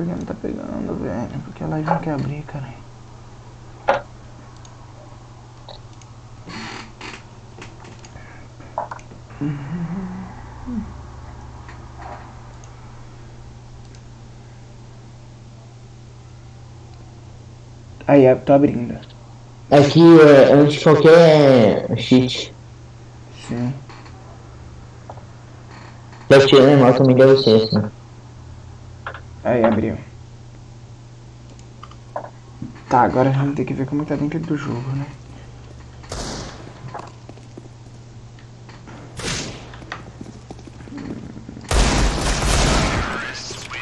Por que não tá pegando, velho? Porque a live não quer abrir, cara. Aí, tô abrindo. Aqui é antes de qualquer cheat. Sim. Tá tirando moto me deu licença. Aí, abriu. Tá, agora a gente tem que ver como tá dentro do jogo, né?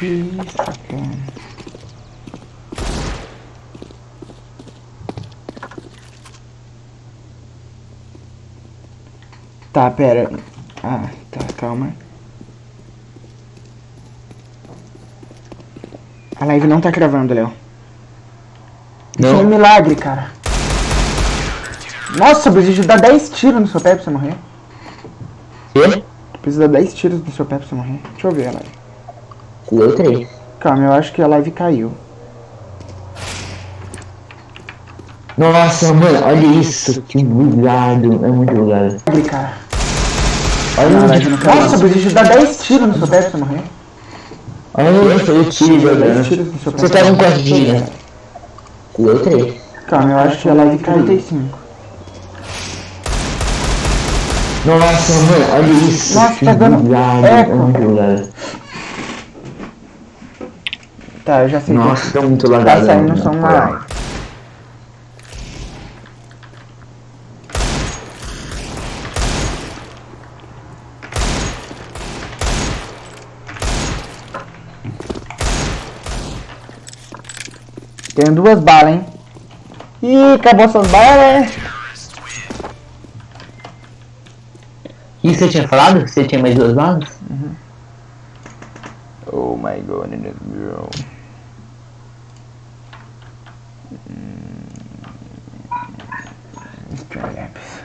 Isso, cara. Tá, pera. Ah, tá, calma. Live não tá gravando, Léo. Isso é um Não? milagre, cara. Nossa, eu preciso dar 10 tiros no seu pé pra você morrer. Quê? Precisa dar 10 tiros no seu pé pra você morrer. Deixa eu ver a live. Três. Calma, eu acho que a live caiu. Nossa, mano, olha isso. Que bugado. É muito bugado. Milagre, cara. Olha não. Nossa, eu preciso dar 10 tiros no seu pé pra você morrer. Olha onde foi o tiro, 10 velho. Você tá com quantos dias? Deu três. Calma, eu acho que a live caiu. 35. Nossa, mano, olha isso. Nossa, que tá dando eco. É. Tá, eu já sei. Nossa, tá muito Tá lagado. saindo mano. som na Tenho duas balas, hein? Ih, acabou essas balas. O que você tinha falado? Você tinha mais duas balas? Oh my goodness, bro. Spray lápis.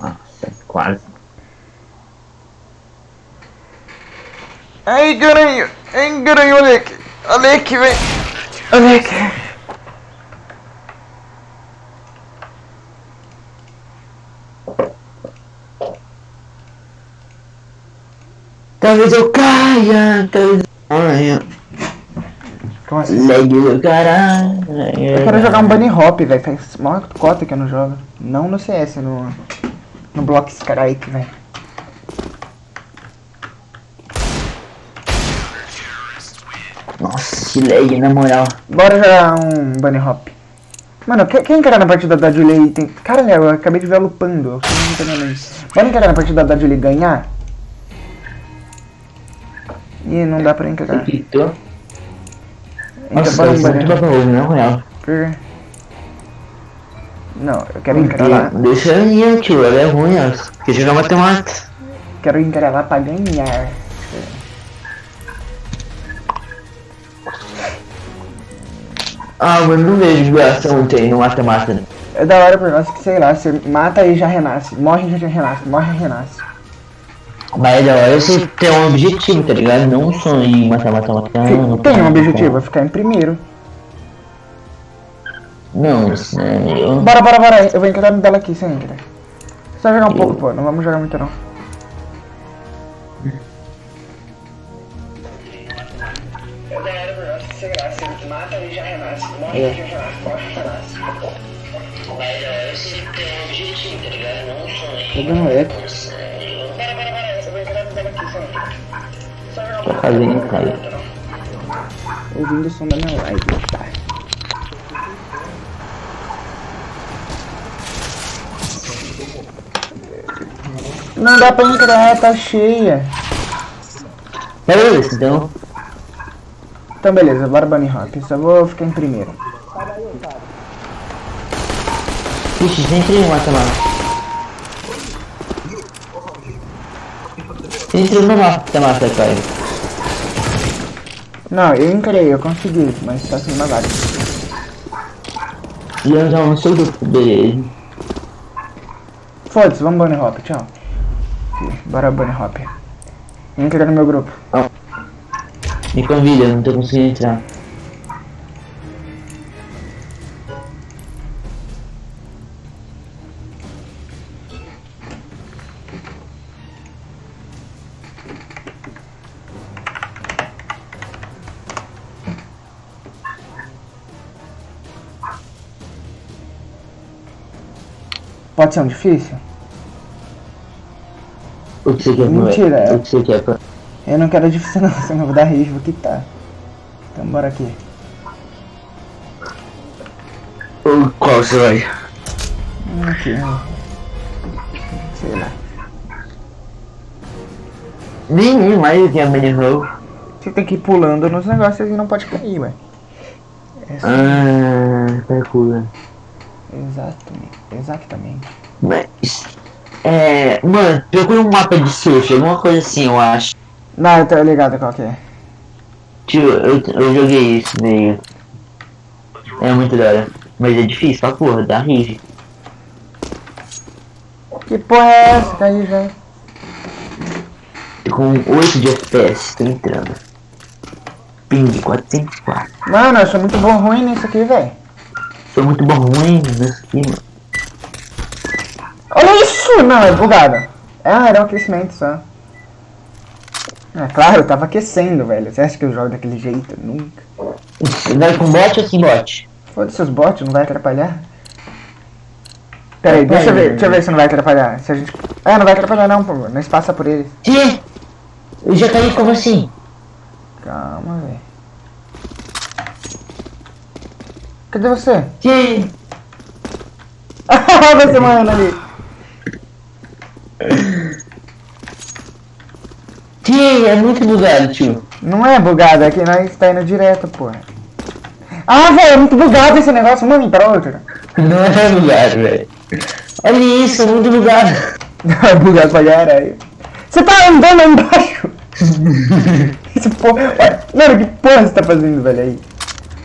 Nossa, quase. Ai, garanho! Ai, garanho, olha aqui! Olha aqui, vem! Olha aqui! Talvez eu caia, talvez eu caia. Como assim? Leg do caralho. Eu quero jogar um bunny hop, velho. Faz maior cota que eu não jogo. Não no CS, no. No Block Strike, velho. Nossa, que lag, na moral. Bora jogar um bunny hop. Mano, que- quem encarar na partida da Julie aí tem. Cara, Léo, eu acabei de ver ela upando. Eu muito enganado. Bora encarar na partida da Julie ganhar? Ih, não dá pra encarar. Então Nossa, bora um eu bunny muito pra na moral. Por- Não, eu quero encarar lá. Deixa a minha, tio, ela é ruim, ó. Quer jogar matemática. Quero encarar lá pra ganhar. Ah, mano, não vejo graça ontem no matemática. né? É da hora por nós que, sei lá, você mata e já renasce. Morre e já renasce. Morre e renasce. Mas é da hora você ter um objetivo, tá ligado? Não só em não, Tem um objetivo, é ficar em primeiro. Não, sério. Bora, bora, bora. Eu vou encarar dela aqui, sem entra. Só jogar um pouco, pô. Não vamos jogar muito, não. Tô dando eco. Tô fazendo cair. Ouvindo o som da minha live, tá? Não dá pra entrar, tá cheia. Pera isso, então. Então beleza, bora Bunny Hop. Só vou ficar em primeiro. Ixi, sempre em matemática. Entrou no matemática, cara. Não, eu encarei, eu consegui, mas tá sem uma vaga. E eu já não sei do beleza. Foda-se, vamos Bunny Hop, tchau. Bora, Bunny Hop. Entra no meu grupo. Me convida, não tô conseguindo entrar. Pode ser um difícil? O que você quer Mentira, é. O que você quer pra... Eu não quero difícil não, senão eu vou dar rage, vou quitar. Então bora aqui. O Qual você vai? Hum, Aqui, ó. Sei lá. Nenhum mais que a Bunny Hole. Você tem que ir pulando nos negócios e não pode cair, ué. É só- Ah, parkour. Exatamente. Exatamente. Mas... É... Mano, procura um mapa de surf, alguma coisa assim, eu acho. Não, eu tô ligado qual que é. Tio, eu, eu joguei isso meio. É muito da hora. Mas é difícil pra porra, dá rage. Que porra é essa? Caiu já. Com 8 de FPS, tô entrando. Ping 404. Mano, eu sou muito bom ruim nisso aqui, velho. Sou muito bom ruim nisso aqui, mano. Olha isso! Não, é bugado. Ah, era um aquecimento só. Ah, claro, eu tava aquecendo, velho. Você acha que eu jogo daquele jeito? Nunca. Vai com bot ou sem bot? Foda-se os bots, não vai atrapalhar. Pera aí, deixa eu ver, deixa eu ver se não vai atrapalhar. Se a gente... É, não vai atrapalhar não, pô. Nós passa por eles. Que? Eu já caí como assim? Calma, velho. Cadê você? Que? você morrendo ali. Que? É muito bugado, tio. Não é bugado, é que nós tá indo direto, porra. Ah, velho, é muito bugado esse negócio. Vir pra outra. Não é bugado, velho. Olha isso, é muito bugado. Não, é bugado pra caralho. Você tá andando aí embaixo? Esse porra... Olha, Mano, que porra você tá fazendo, velho, aí?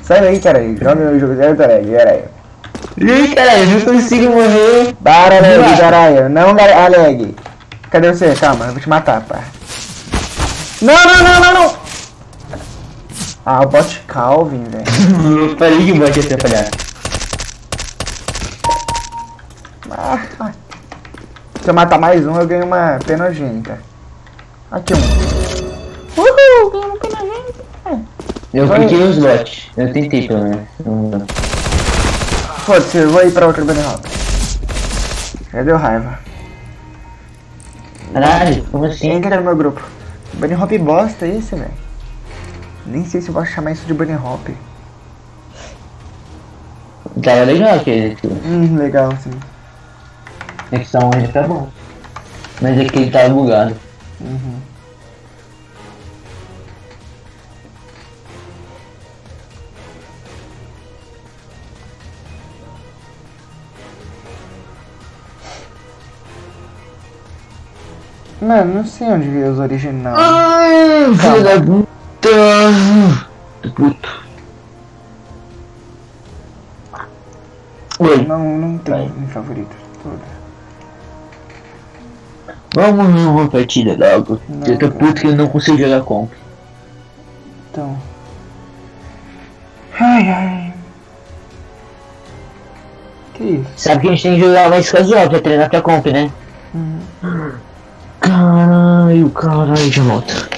Sai daí, caralho. Joga o jogo caralho. Caralho. Ih, cara, eu não consigo morrer. Para, leg, caralho. Não, gar- ah, leg. Cadê você? Calma, eu vou te matar, pá. Não, não, não, não, não. Ah, o bot Calvin, velho. Falei que o bot ia atrapalhar. Ah. Se eu matar mais um, eu ganho uma penogênica. Aqui um. Uhul, ganhei uma penogênica. Eu cliquei nos bots. Eu tentei pelo menos. Não- Foda-se, eu vou ir pra outra bunny hop. Já deu raiva. Caralho, como assim? Entra no meu grupo. Bunny hop bosta esse, velho. Nem sei se eu posso chamar isso de bunny hop. Tava legal aquele. Hum, legal, sim. É que onde tá bom. Mas aqui ele tava bugado. Uhum. Mano, não sei onde veio os originais. Ai, filho da puta. Puto. Oi, Não, não tem favoritos. Todos. vamos numa partida logo. Não, eu tô puto que eu não consigo jogar comp. Então. Ai, ai. Que isso? Sabe que a gente tem que jogar mais casual pra treinar pra comp, né? Uhum. Caralho, caralho, já volto.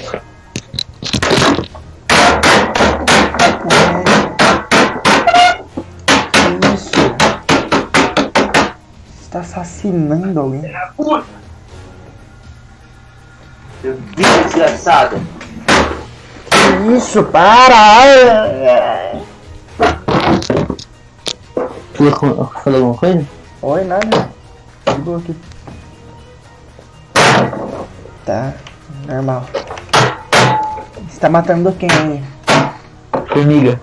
Que isso? Você tá assassinando alguém? Desgraçado. Que isso? Para! Com- falou alguma coisa? Oi, nada. De boa aqui. Tá, normal. Você tá matando quem aí? Formiga.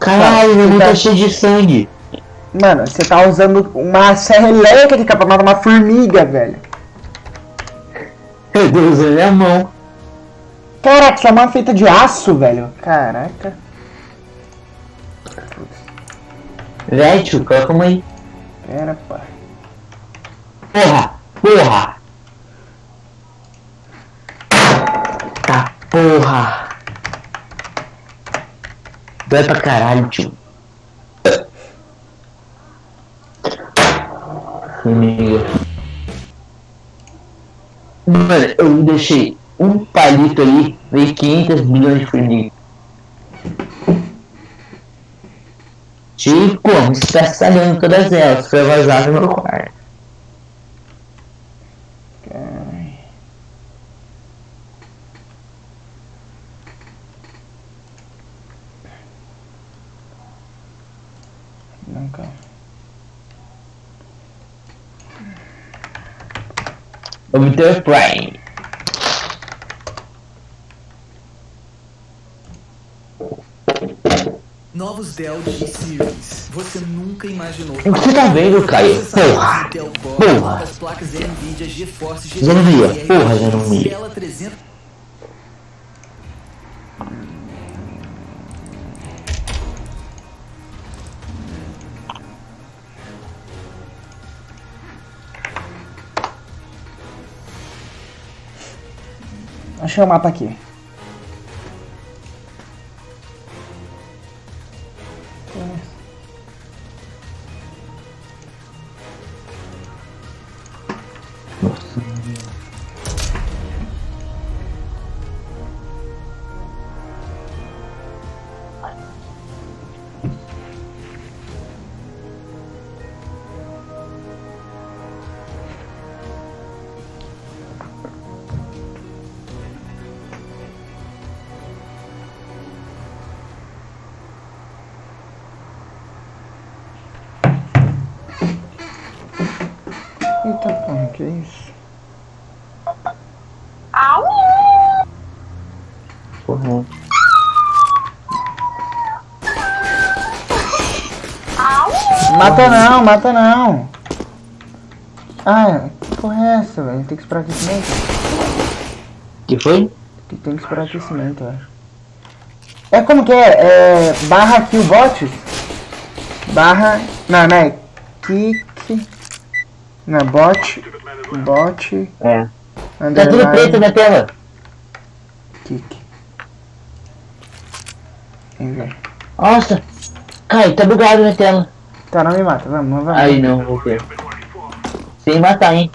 Caralho, meu Tá. tá cheio de sangue. Mano, você tá usando uma serra elétrica pra matar uma formiga, velho. Eu tô usando minha mão. Caraca, sua mão é feita de aço, velho. Caraca. Véi, tio, coloca uma aí. Pera, pá. Porra, porra. Porra! Dói pra caralho, tio. Mano, eu deixei um palito ali, veio 500 bilhões de formigas. Tio, como? Você tá salhando todas elas pra vazar no meu quarto. Ai. Não, calma. Obter Prime. Novos Dell G Series. Você nunca imaginou. Você tá vendo, Caio? Porra! Porra! novas placas NVIDIA GeForce Já não ia, GTX, porra, já não ia. Cela 300 Achei o mapa aqui. Eita porra, que isso? Porra. Mata não, mata não. Ah, que porra é essa, velho? Tem que esperar aquecimento. Que foi? Tem- Tem que esperar aquecimento, eu acho. É como que é? É. Barra killbot? Barra. Não, não é. Kick. Não, bot. Bot. É. Tá tudo Underline. preto na tela. Kick. Enviar. Nossa! Caio, tá bugado na tela. Tá, não me mata, vamos, vamos. Aí não, vou ver. Sem matar, hein?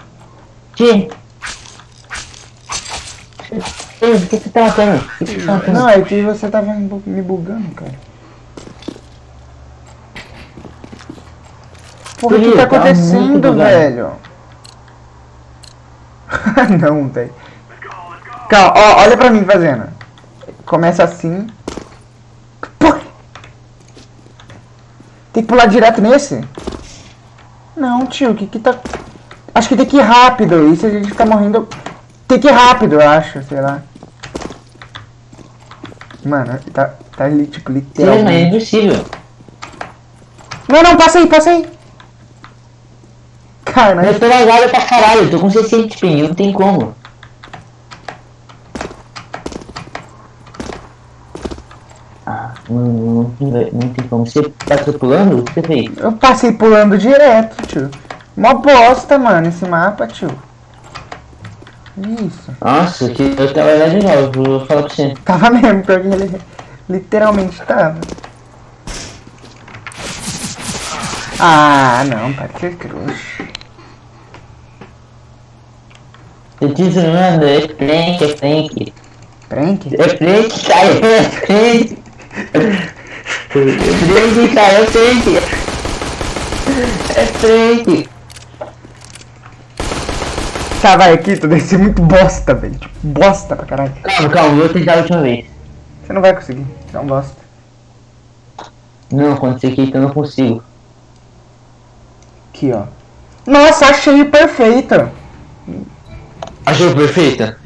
Tio! Ei, por que você tá matando? Que você tá matando? Não, é que você tava me bu- me bugando, cara. O que tá tá acontecendo, bugado. velho? não, velho. Calma, ó, olha pra mim fazendo. Começa assim. Tem que pular direto nesse? Não, tio, o que que tá... Acho que tem que ir rápido, e se a gente ficar morrendo... Tem que ir rápido, eu acho, sei lá. Mano, tá, tá ali, tipo, Sim, mas é literalmente... impossível. Não, não, passa aí, passa aí. Cara, Eu tô lagado pra caralho, eu tô com 60 pin, não tem como. Ah, não, não, não, não tem como. Você tá pulando? O que você fez? eu passei pulando direto, tio. Mó bosta, mano, esse mapa, tio. Isso. Nossa, que eu tava novo, vou falar pra você. Tava mesmo, pior que ele literalmente tava. Ah, não, para de ser trouxa. Eu te zoando, é prank, é prank. Prank? É prank, cara, é prank. É prank, cara, é prank. É prank. Tá, vai aqui, tu deve ser muito bosta, velho. Tipo, bosta pra caralho. Calma, calma, vou tentar a última vez. Você não vai conseguir, você é um bosta. Não, quando você então eu não consigo. Aqui, ó. Nossa, achei perfeito. Achou perfeita?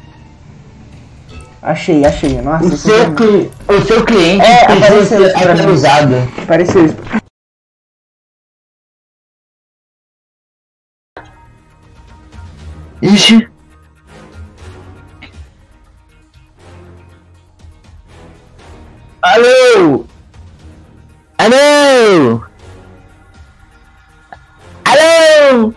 Achei, achei. Nossa, O seu, cli- o seu cliente É, apareceu isso pra mim. atualizado. Pareceu isso. Ixi. Alô? Alô? Alô?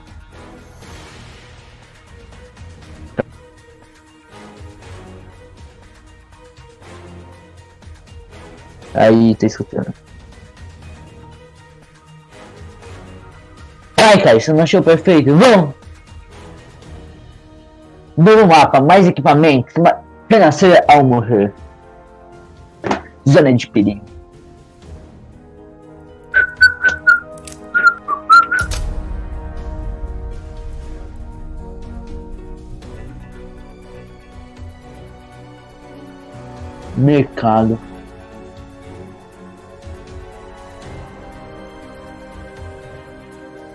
Aí, tô escutando. Ai, cara, você não achou perfeito? Vamos! Novo mapa, mais equipamentos, renascer ao morrer. Zona de perigo. Mercado.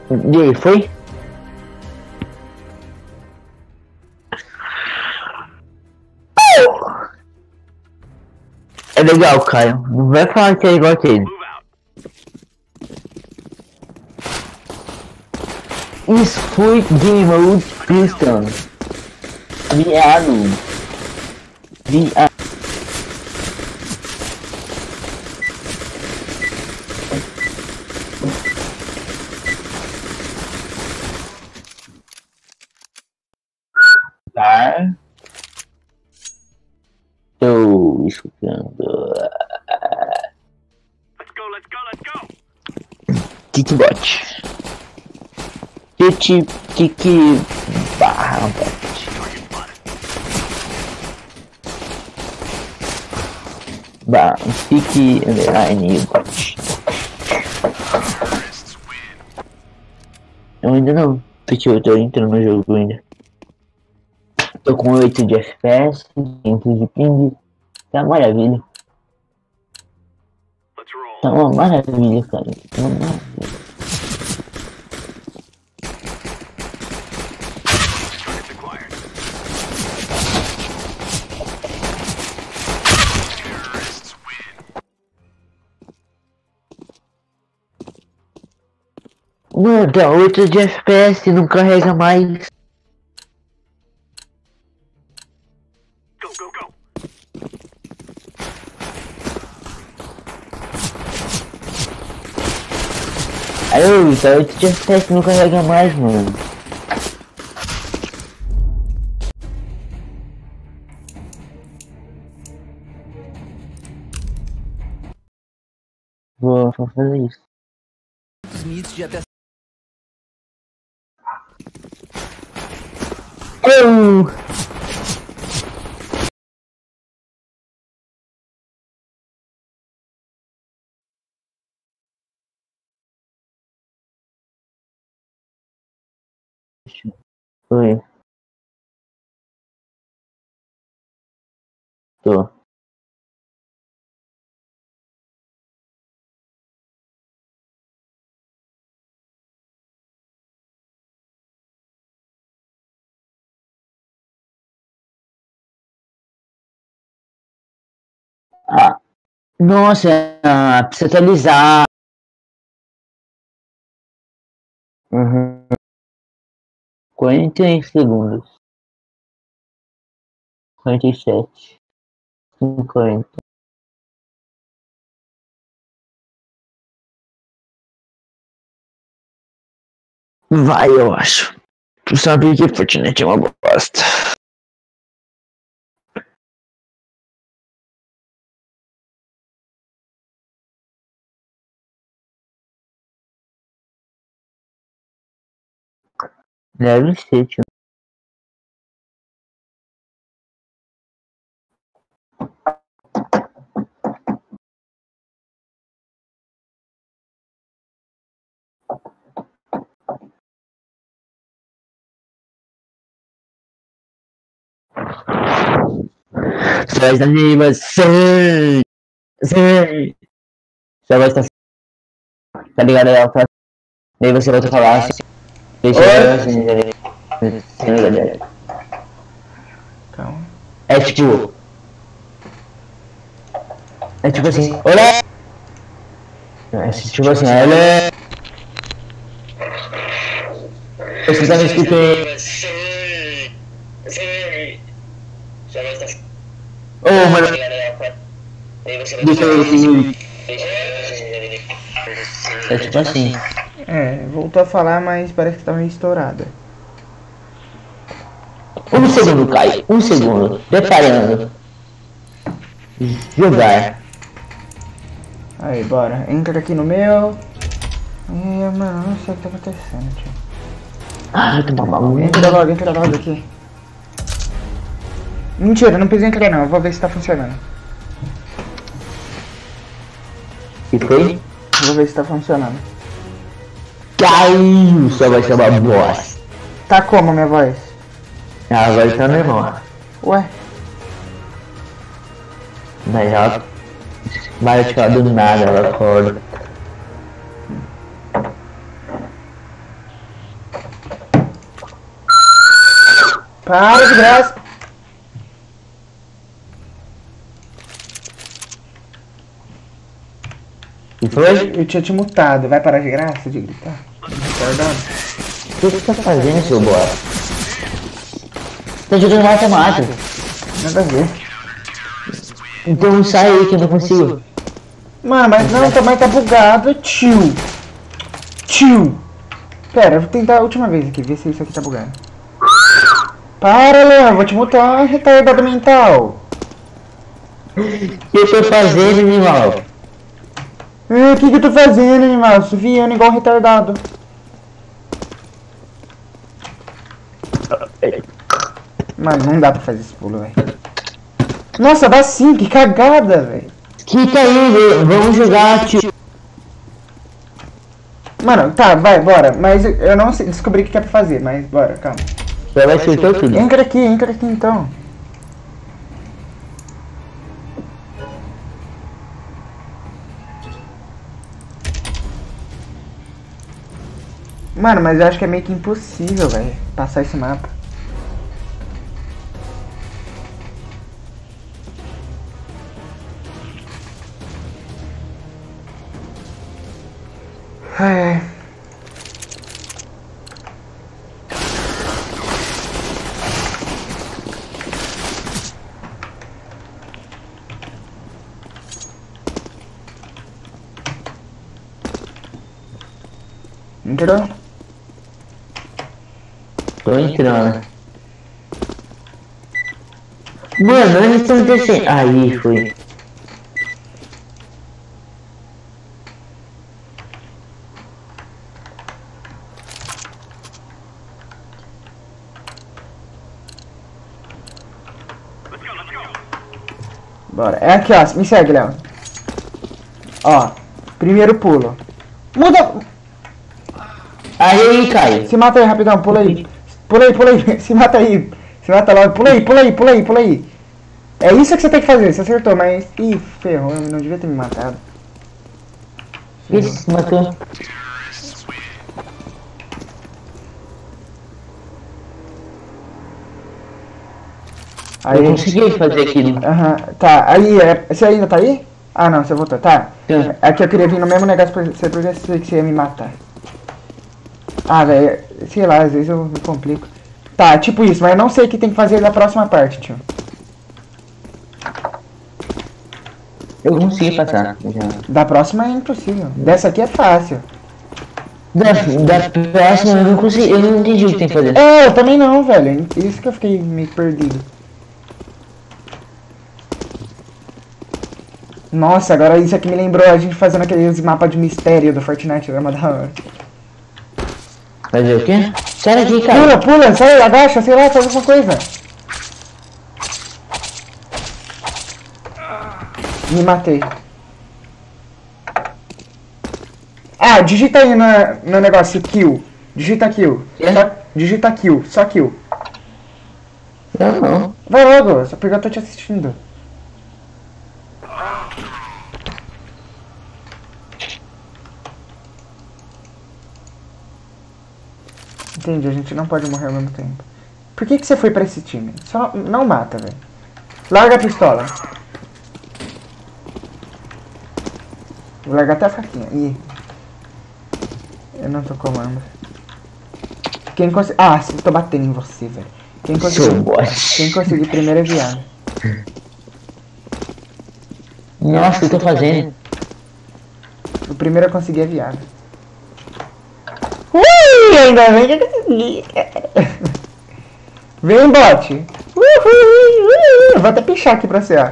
E aí, foi? É legal, Caio. Não vai falar que é igual aquele. Isso foi Game Mode Crystal. Viado. Viado. Tá. Estou escutando. Let's go, let's go, let's go. Kickbot. Kick, barra bot. Barra, kick, underline, bot. Eu ainda não, porque eu tô entrando no jogo ainda. Tô com 8 de FPS, 500 de ping. Tá maravilha. Tá uma maravilha, cara. Tá uma maravilha. Mano, dá 8 de FPS, não carrega mais. Go, go, go. Aí, tá 8 de FPS, não carrega mais, mano. Vou fazer isso. Smith de até Oh! Oi. Tô. Nossa, precisa atualizar. Uhum. 40 segundos. 47. 50. Vai, eu acho. Tu sabe que Fortnite é uma bosta. Ser, tio. Sai da rima, sai! Sai! Sua voz tá... Tá ligado? Ela tá... Daí você volta a falar assim. Calma. É tipo... É tipo assim, olá! É tipo assim, olha... Você tá me escutando? Ô, mano... Deixa eu assim... É tipo assim... É, voltou a falar, mas parece que tá meio estourada. Um segundo, Caio. Um segundo. Preparando. Jogar. Aí, bora. Entra aqui no meu. Ih, mano, não sei o que tá acontecendo, tio. Ah, tomar uma Entra logo, entra logo aqui. Mentira, não precisa entrar não, eu vou ver se tá funcionando. que foi? Vou ver se tá funcionando. Caiu! Só vai chamar boss. Tá como minha voz? Ah, agora tá normal. Ué? Mas ela vai ativar do nada, ela acorda. Para de graça! E foi? Eu tinha te mutado, vai parar de graça de gritar? Retardado. O que você tá fazendo, seu boss? Tá jogando matemática. Nada a ver. Então sai aí que eu não consigo. Mano, mas não, também tá bugado, tio. Tio. Pera, eu vou tentar a última vez aqui, ver se isso aqui tá bugado. Para, eu vou te mutar, retardado mental. O que eu tô fazendo, animal? O que que eu tô fazendo, animal? Suviando igual retardado. Mano, não dá pra fazer esse pulo, velho. Nossa, dá sim, que cagada, velho. Quita aí, velho. vamos jogar, tio. Mano, tá, vai, bora. Mas eu- não sei, descobri o que é pra fazer, mas bora, calma. Você vai acertar tudo. Entra aqui, entra aqui então. Mano, mas eu acho que é meio que impossível, velho, passar esse mapa. Ai. Entrou? Tô entrando. Mano, eles estão descendo. Aí, foi. Let's go, let's go. Bora. É aqui, ó. Me segue, Léo. Ó. Primeiro pulo. Muda. Aí, Caio. Se mata aí rapidão, pula aí. Pula aí, pula aí. Se mata aí. Se mata logo. Pula aí, pula aí, pula aí, pula aí. É isso que você tem que fazer. Você acertou, mas. Ih, ferrou. Eu não devia ter me matado. Isso, matou. Eu Aí. consegui fazer aquilo. Aham. Tá. Aí, é... você ainda tá aí? Ah, não. Você voltou. Tá. Tá. É que eu queria vir no mesmo negócio pra você, porque eu sei que você ia me matar. Ah, velho. Sei lá, às vezes eu me complico. Tá, tipo isso. Mas eu não sei o que tem que fazer da próxima parte, tio. Eu consegui passar. Já. Da próxima é impossível. Dessa aqui é fácil. Da, da próxima eu não consegui. Eu não entendi o que tem que fazer. É, eu também não, velho. Isso que eu fiquei meio perdido. Nossa, agora isso aqui me lembrou a gente fazendo aqueles mapas de mistério do Fortnite, era uma da hora. Fazer o quê? Sai daqui, cara. Pula, pula, sai, agacha, sei lá, faz alguma coisa. Me matei. Ah, digita aí na, no negócio kill. Digita kill. É? Só, digita kill, só kill. Não, não. Vai logo, só porque eu tô te assistindo. Entendi, a gente não pode morrer ao mesmo tempo. Por que, que você foi pra esse time? Só não mata, velho. Larga a pistola. Vou largar até a faquinha. Ih. Eu não tô comando. Quem conseguir. Ah, eu tô batendo em você, velho. Quem conseguir. boss. Quem conseguir primeiro é viado. Nossa, o que eu tô fazendo? O primeiro a conseguir é viado. Ainda bem que eu consegui, cara. Vem, bot. Uhul, uhul. Vou até pichar aqui pra ó.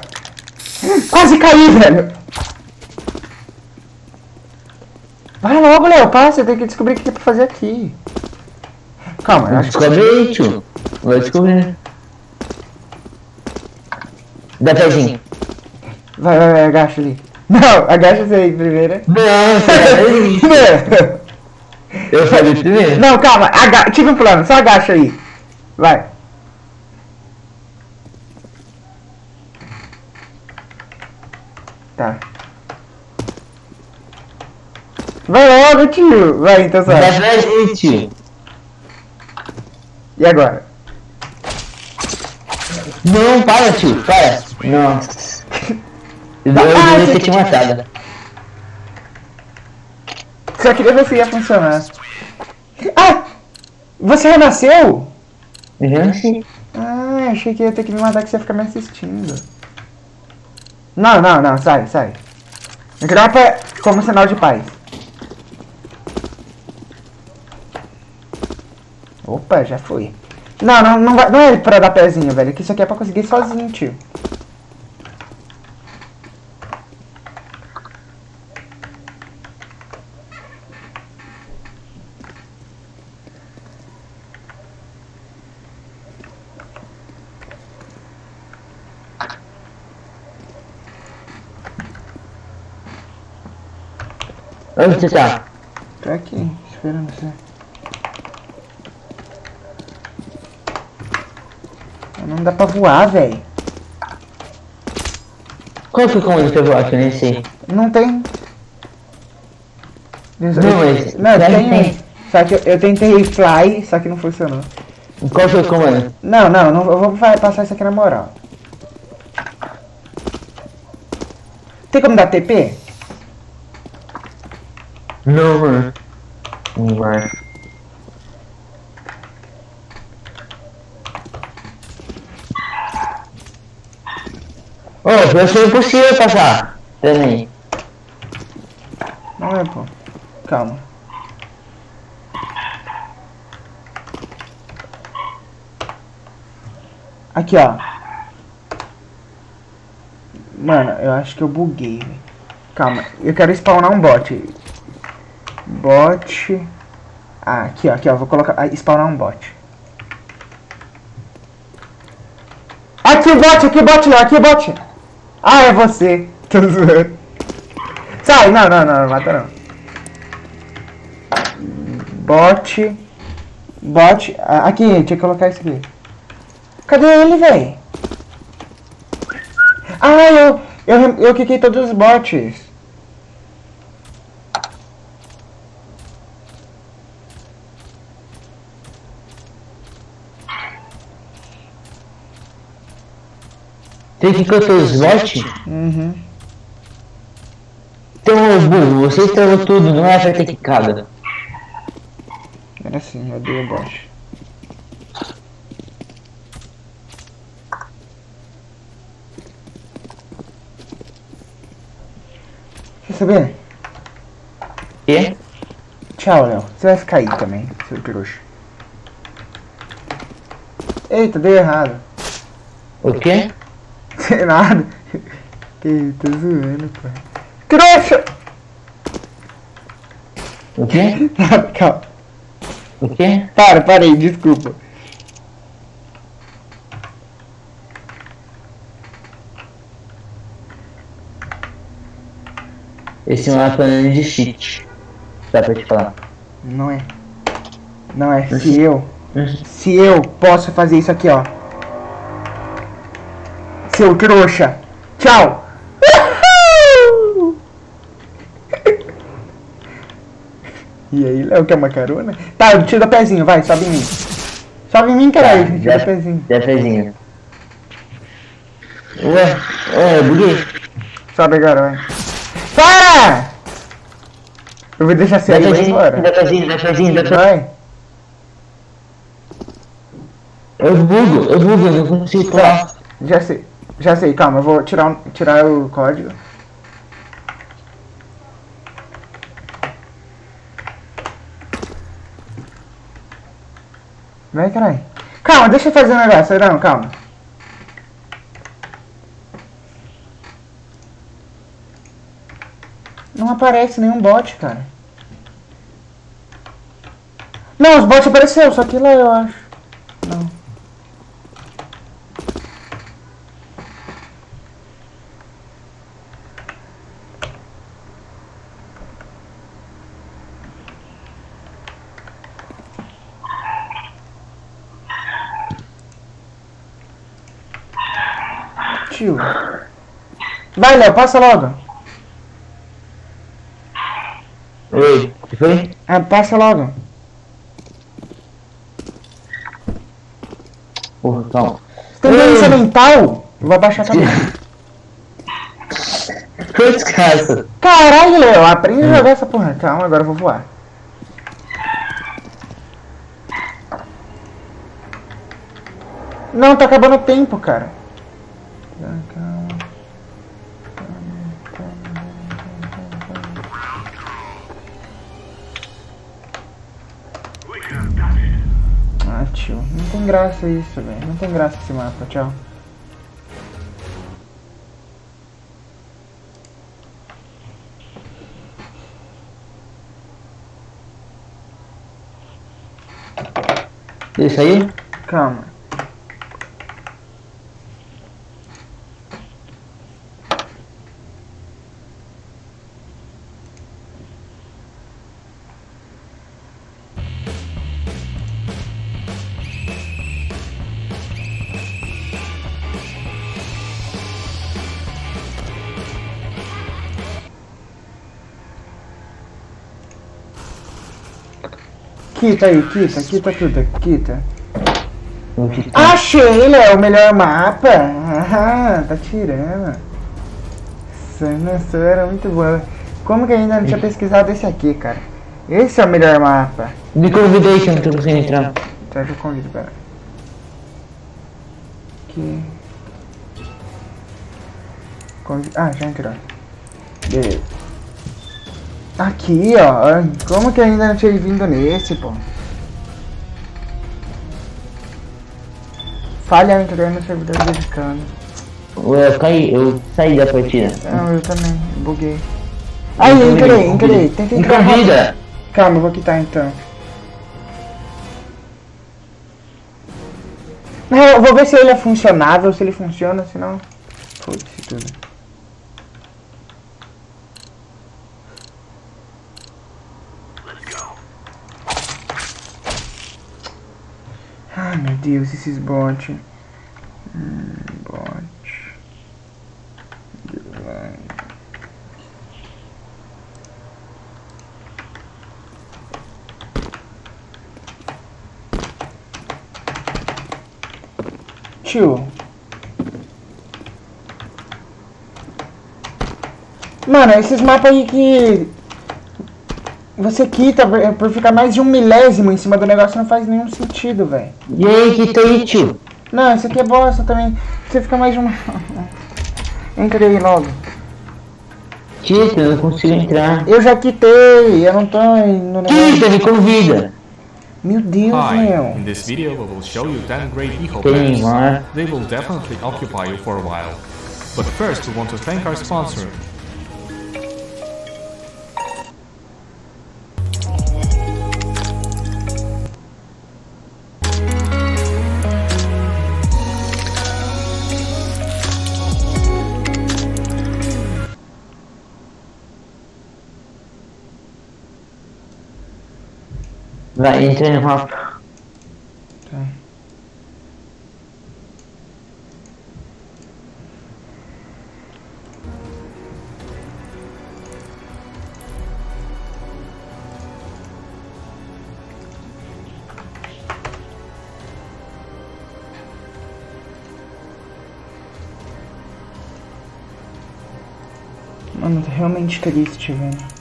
Quase caí, velho. logo, Léo. Passa, você tem que descobrir o que é pra fazer aqui. Calma, eu acho que... Descobre aí, tio. Vai descobrir. Dá pezinho. Vai, vai, vai, agacha ali. Não, agacha você aí primeiro. Não. Não, Eu falei primeiro. Não, calma. Aga... Tive um plano, só agacha aí. Vai. Tá. Vai logo, tio. Vai, então sai. pezinho, tio. E agora? Não, para, tio. Para. Nossa. Eu Ah, devia você ter te matado. Só queria ver se ia funcionar. Ah! Você renasceu? Já sei. Ah, achei que ia ter que me matar que você ia ficar me assistindo. Não, não, não, sai, sai. Dropa como sinal de paz. Opa, já fui. Não, não, não, vai, não é pra dar pezinho, velho. Que isso aqui é pra conseguir sozinho, tio. Onde você tá? Tô aqui, esperando você. Não dá pra voar, velho. Qual foi o comando que eu vou aqui? Eu nem sei. Não tem. Não, mas- Não, claro que tem. tem. Só que eu, eu tentei fly, só que não funcionou. Qual foi o comando? Não, não, não eu vou passar isso aqui na moral. Tem como dar TP? Não, mano. Mano. Ô, oh, vai ser impossível passar. Também. Não é, pô. Calma. Aqui, ó. Mano, eu acho que eu buguei. Calma, eu quero spawnar um bot. Bot. Ah, aqui, ó, aqui, ó. Vou colocar. ah, spawnar um bot. Aqui bot, aqui bot, Léo, aqui bot. Ah, é você. Tô zoando. Sai, não, não, não, não mata não. Bot. Bot. ah, Aqui, tinha que colocar isso aqui. Cadê ele, véi? Ah, eu. Eu, eu cliquei todos os bots. Tem que cantar os bots? Uhum. Então, burro, você estragou tudo, não é pra ter quicado. Era assim, eu dei o bot. Quer saber? Quê? Tchau, Léo. Você vai ficar aí também, seu trouxa. Eita, deu errado. O quê? Sem nada. Eita, zoando, pai. Trouxa! O quê? Calma. O quê? Para, parei, desculpa. Esse mapa não é de cheat. Dá pra te falar. Não é. Não é. Se eu. Se eu posso fazer isso aqui, ó. Seu trouxa. Tchau. Uhul! E aí, Léo, quer uma carona? Tá, eu tiro o pezinho, vai, sobe em mim. Sobe em mim, caralho. Tá, tira já, o pezinho. já fezinho. Ué, ué, eu buguei. Sobe agora, vai. Para! Eu vou deixar você Dá aí, vai embora. dá fezinho, dá fezinho, dá fezinho. Vai. Eu bugo, eu bugo, eu não consigo pular. Já sei. Já sei, calma, eu vou tirar, tirar o código. Vai, caralho. Calma, deixa eu fazer um negócio, não, calma. Não aparece nenhum bot, cara. Não, os bots apareceu, só que lá eu acho. Não. Tio. Vai, Léo, passa logo. Oi, que foi? Ah, passa logo. Porra, calma. Você tem doença mental? Eu vou abaixar a cabeça. Quantos caras? Caralho, Léo, aprende a jogar essa porra. Calma, agora eu vou voar. Não, tá acabando o tempo, cara. Tem graça isso, velho. Não tem graça esse mapa, tchau. Isso aí? Calma. Quita aí, quita, quita tudo, quita. Achei, Léo, o melhor mapa. Ah, tá tirando. Nossa, era muito boa. Como que ainda não tinha pesquisado esse aqui, cara? Esse é o melhor mapa. Me convidei que eu não tô conseguindo entrar. Tá, eu convido, pera. Aqui. Convi- Ah, já entrou. Beleza. Aqui, ó. Como que eu ainda não tinha vindo nesse, pô? Falha ao entrar no servidor dedicado. Eu caí, eu saí da partida. Não, eu também. Buguei. Aí, entrei, entrei. Tenta Me entrar rápido. convida! Calma, eu vou quitar então. Não, eu vou ver se ele é funcionável, se ele funciona, senão. Foda-se tudo. Ai meu Deus, esses bots. Hum, bot. Tio. Mano, esses mapas aí que você quita por- ficar mais de um milésimo em cima do negócio não faz nenhum sentido, velho. E aí, que aí, tio? Não, isso aqui é bosta também. Você fica mais de uma. Entrei logo. Tito, eu não consigo entrar. Eu já quitei, eu não tô no negócio. Tita, me convida! Meu Deus, Hi, meu. in this video we will show you 10 great eco mar. They will definitely occupy you for a while. But first we want to thank our sponsor. Vai, entra no mapa. Mano, tá realmente triste, velho.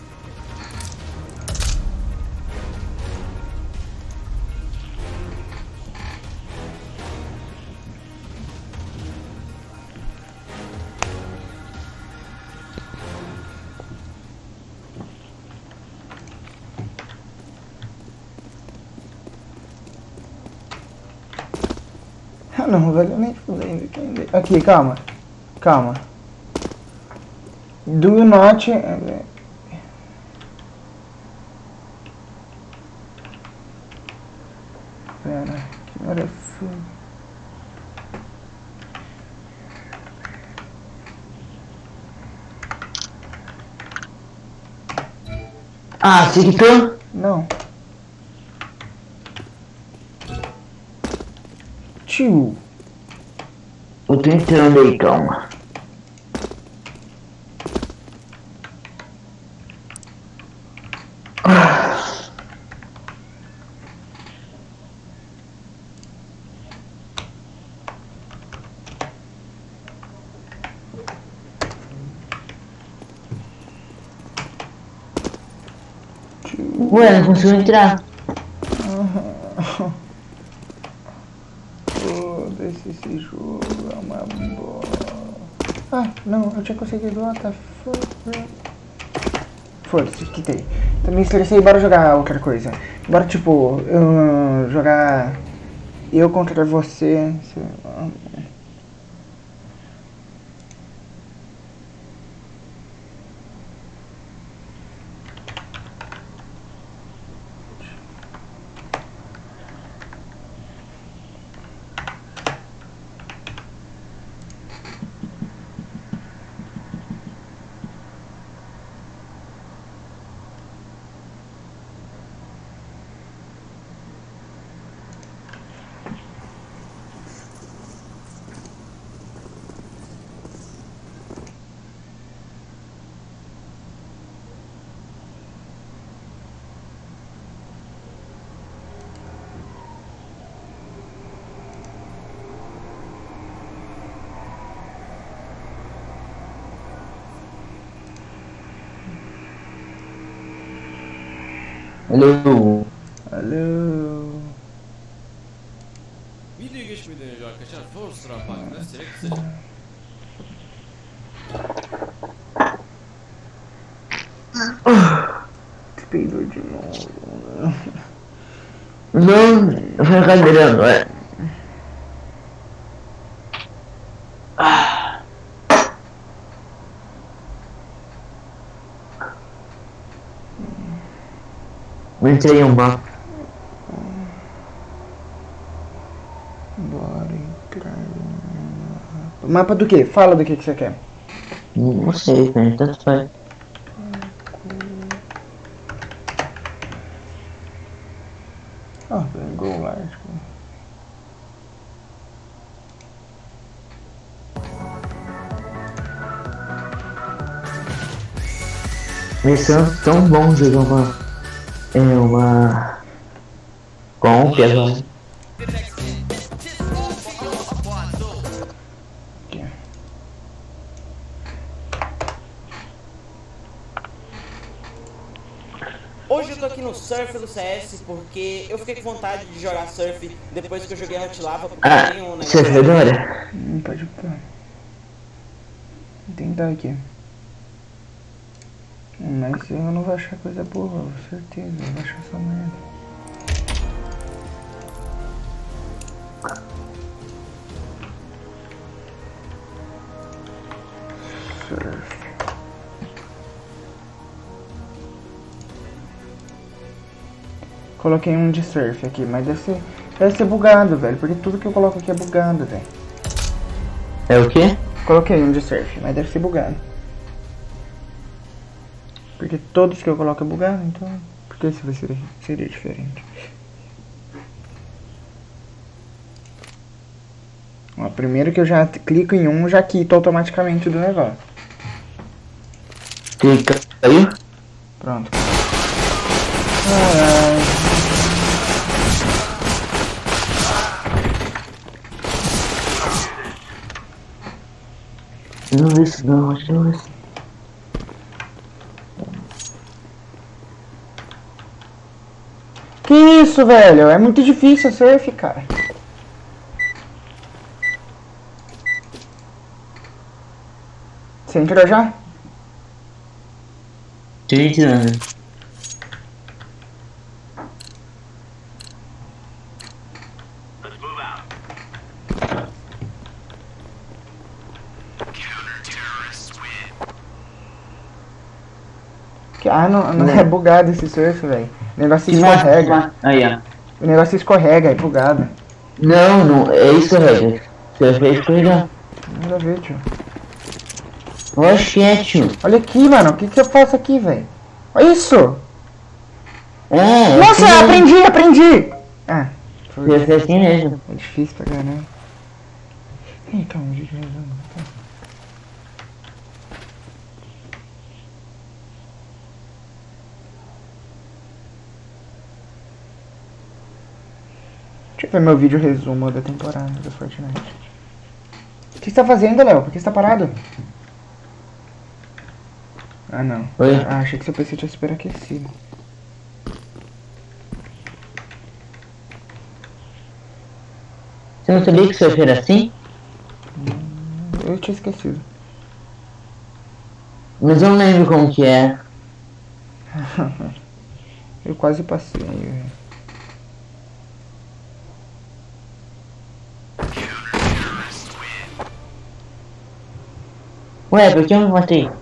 Não, velho, nem fudendo. Aqui, calma. Calma. Do not. Cara, que hora foi? Ah, você quitou? Não. Tio. Eu tô entrando aí, calma. Ué, não consigo entrar. Foda-se esse jogo, é uma boa. Ah, não, tinha conseguido. Fuck? Foda-se, quitei. Também estressei, bora jogar outra coisa. Bora, tipo, eu, jogar eu contra você. sei lá. Alô? Entrei um mapa. Bora entrar no mapa. Mapa do que? Fala do que, que você quer. Não sei, velho, tanto faz. Ah, pegou lá. acho que- Missão tão bom jogar uma. É uma. Velho. Aqui. Hoje eu tô aqui no surf do CS porque eu fiquei com vontade de jogar surf depois que eu joguei Hot Lava porque Ah, tem um você negócio. adora? Hum, pode pôr. Vou tentar aqui. Eu não vou achar coisa boa, com certeza. Eu vou achar só merda. Surf. Coloquei um de surf aqui, mas deve ser, deve ser bugado, velho. Porque tudo que eu coloco aqui é bugado, velho. É o quê? Coloquei um de surf, mas deve ser bugado. Todos que eu coloco é bugado, então. Por que esse vai ser, seria diferente? Ó, primeiro que eu já clico em um, já quito automaticamente do negócio. Clica aí. Pronto. Caralho. Não, isso não, acho que não é isso. Que isso, velho? É muito difícil surf, cara. Você entrou já? Tô entrando. Ah, não, não é bugado esse surf, velho. O negócio escorrega. Aí, ó. O negócio escorrega, é bugado. Não, não, é escorrega. Você vai escorregar. Nada a ver, tio. Oxe, é, tio. Olha aqui, mano. O que que eu faço aqui, velho? Olha isso! É, Nossa, assim, aprendi, aprendi! Ah, foi. Deve ser assim mesmo. É difícil pra caramba. Ih, calma, um Deixa eu ver meu vídeo resumo da temporada do Fortnite. O que você tá fazendo, Léo? Por que você tá parado? Ah, não. Oi? Ah, achei que seu PC tinha superaquecido. Você não sabia que seu era assim? Eu tinha esquecido. Mas eu não lembro como que é. Eu quase passei. Velho. Ué, por que eu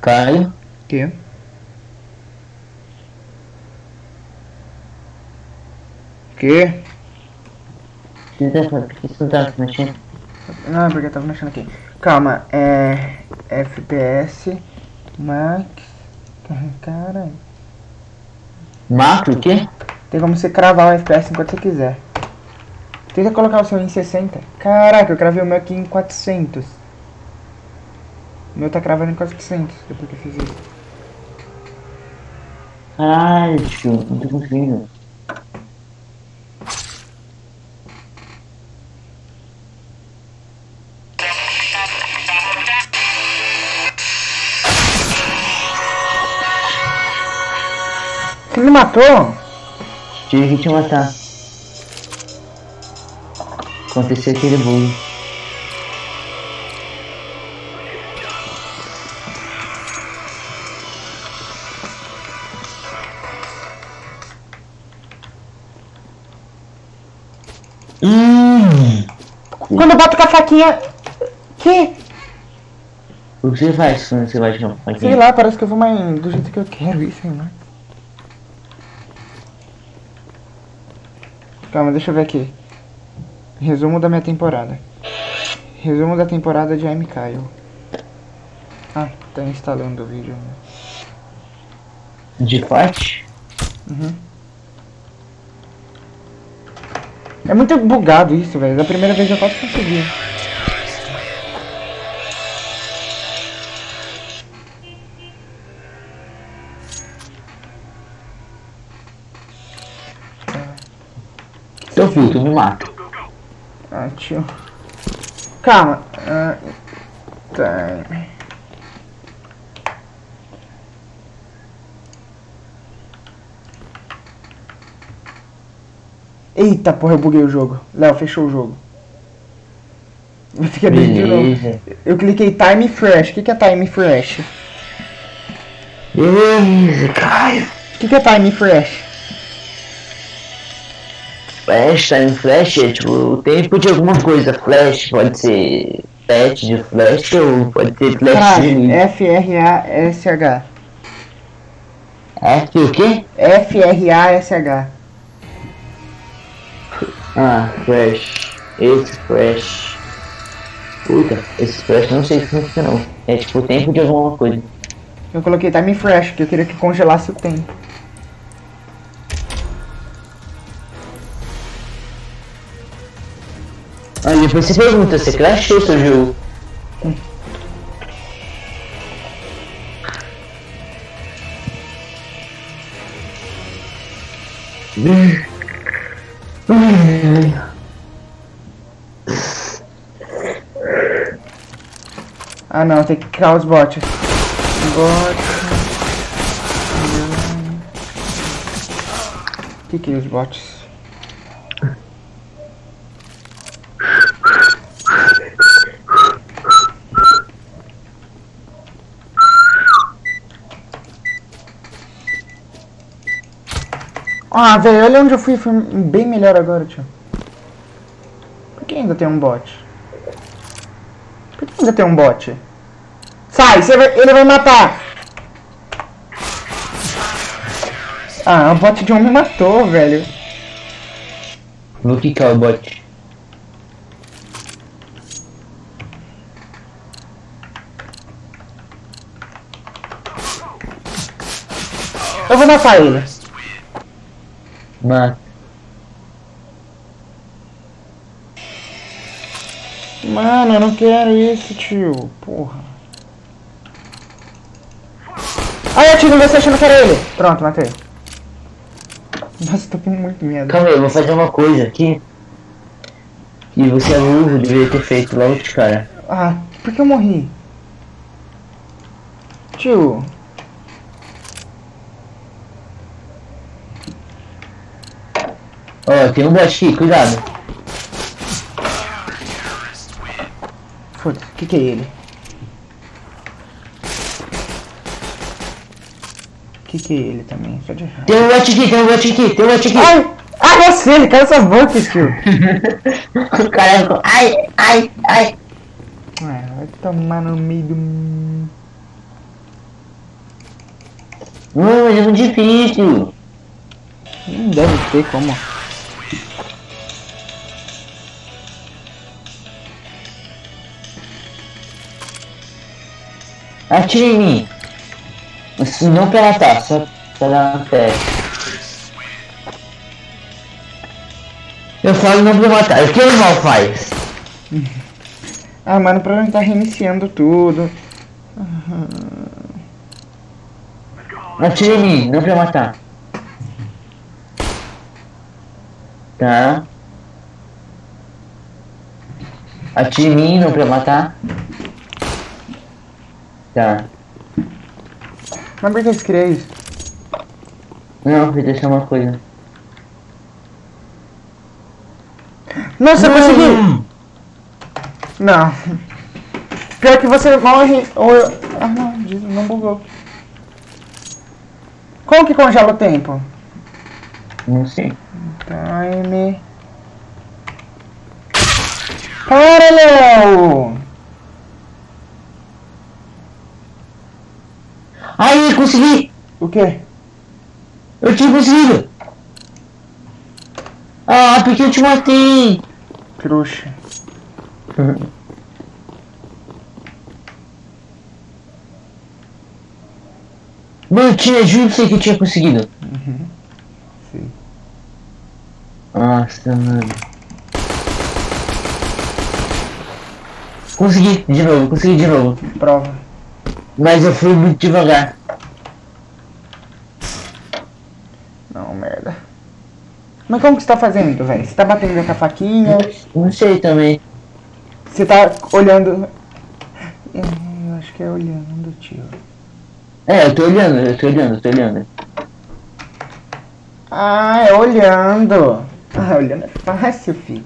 Caio. Que? Que? Por que você não tá mexendo? Não, é porque eu tava mexendo aqui. Calma, é. FPS Max. Caralho. Macro o quê? Tem como você cravar o FPS enquanto você quiser. Tenta colocar o seu em 60. Caraca, eu cravei o meu aqui em 400. O meu tá cravando em 400 depois que eu fiz isso. Caralho, tio, não tô conseguindo. Você me matou? Tive que te matar. Aconteceu aquele bug. Que? o que você faz quando você bate no Sei faquinha? lá, parece que eu vou mais do jeito que eu quero isso, sei lá. Calma, deixa eu ver aqui. Resumo da minha temporada. Resumo da temporada de Kyle. Ah, tá instalando o vídeo. De fight? É muito bugado isso, velho. Da primeira vez eu quase consegui. Filho, tu me mata. Ah, tio. Calma. Ah, tá. Eita porra, eu buguei o jogo. Léo, fechou o jogo. Que abrir de novo. Eu cliquei Time Fresh. O que, que é Time Fresh? Beleza, Caio. O que, que é Time Fresh? Flash, time flash é tipo o tempo de alguma coisa. Flash pode ser pet de flash ou pode ser flash Caralho, de F-R-A-S-H. F o quê? F-R-A-S-H. Ah, flash. Esse flash. Puta, esse flash não sei se funcionou. É tipo o tempo de alguma coisa. Eu coloquei Time Fresh, que eu queria que congelasse o tempo. Aí depois você pergunta, você crashou seu jogo? Ah não, tem que criar os bots. Bots. O que que é os bots? Ah, velho, olha onde eu fui, foi bem melhor agora, tio. Por que ainda tem um bot? Por que ainda tem um bot? Sai, vai- ele vai matar! Ah, o bot de um me matou, velho. Vou quicar o bot. Eu vou matar ele. Mata. Mano, eu não quero isso, tio. Porra. Ai, eu tiro em você achando que era ele. Pronto, matei. Nossa, tô com muito medo. Calma aí, eu vou fazer uma coisa aqui. E você é burro, deveria ter feito logo de cara. Ah, por que eu morri? Tio. Ó, tem um bot aqui, cuidado. Foda-se, o que, que é ele? O que, que é ele também? Só de raiva. Tem um bot aqui, tem um bot aqui, tem um bot aqui. Ai! Ah, você! Cala sua boca, tio! O cara ficou, ai, ai, ai. Ah, vai tomar no meio do. Mas é muito difícil. Não deve ter como. Atira em mim. Não pra matar, só pra dar uma teste. Eu falo não pra matar. O que o mal faz? Ah, mano, pra não tá reiniciando tudo. Atira em mim, não pra matar. Tá. Atira em mim, não pra matar. Tá. Mas por que você queria isso? Não, vou deixar uma coisa. Nossa, eu consegui! Não. Pior que você morre ou eu... Ah, não, não bugou. Como que congela o tempo? Não sei. Time. Para, Léo! Aí, consegui! O quê? Eu tinha conseguido! Ah, porque eu te matei! Trouxa. Mano, tinha, juro que eu tinha conseguido. Sim. Nossa, mano. Consegui, de novo, consegui de novo. Prova. Mas eu fui muito devagar. Não, merda. Mas como que você tá fazendo, velho? Você tá batendo com a faquinha? Não sei também. Você tá olhando... É, Eu acho que é olhando, tio. É, eu tô olhando, eu tô olhando, eu tô olhando. Ah, é olhando. Ah, olhando é fácil, filho.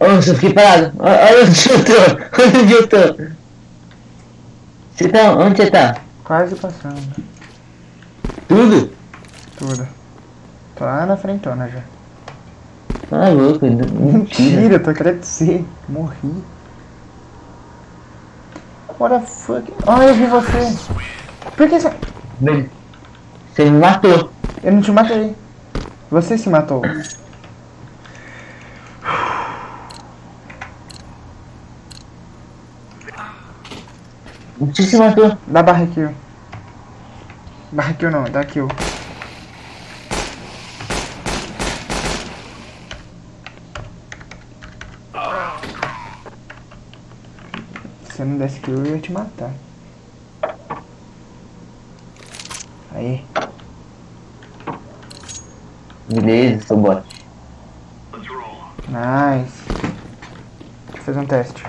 Nossa, eu fiquei parado. Olha onde eu tô. Olha onde eu tô. Você tá, onde você tá? Quase passando. Tudo? Tudo. Tô lá na frentona já. Ah, louco, mentira. Mentira, tô querendo ser. Morri. What the fuck? Ah, eu vi você. Por que você... Você me matou. Eu não te matei. Você se matou. Você se matou. Dá barra kill. Barra kill não, dá kill. Se você não desse kill, eu ia te matar. Aí. Beleza, sou bot. Let's roll. Nice. Deixa eu fazer um teste.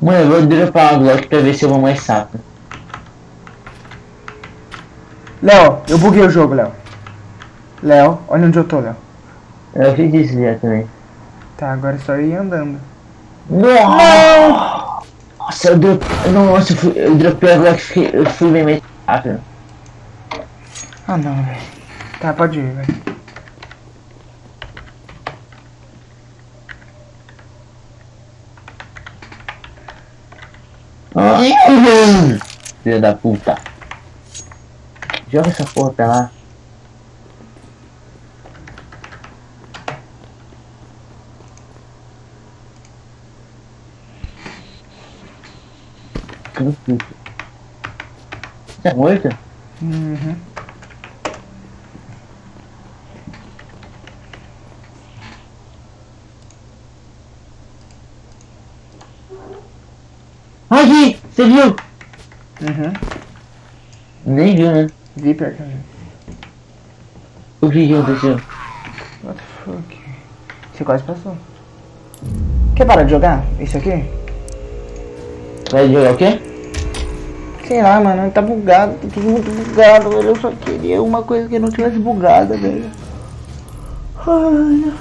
Mano, eu vou dropar uma Glock pra ver se eu vou mais rápido. Léo, eu buguei o jogo, Léo. Léo, olha onde eu tô, Léo. Eu fiz isso já também. Tá, agora é só ir andando. Nossa! Nossa, eu dropei. Nossa, eu, fui, eu dropei a Glock eu fui bem mais rápido. Ah não, velho. Tá, pode ir, velho. Filha da puta. Joga essa porra pra lá. Puto. Tá morto? Uhum. Aqui! Você viu? Uhum. Nem viu, né? Vi eu vi. O que que aconteceu? What the fuck? Você quase passou. Quer parar de jogar? Isso aqui? Vai jogar o quê? Sei lá, mano, tá bugado, tá tudo muito bugado, velho. Eu só queria uma coisa que não tivesse bugada, velho. Ai.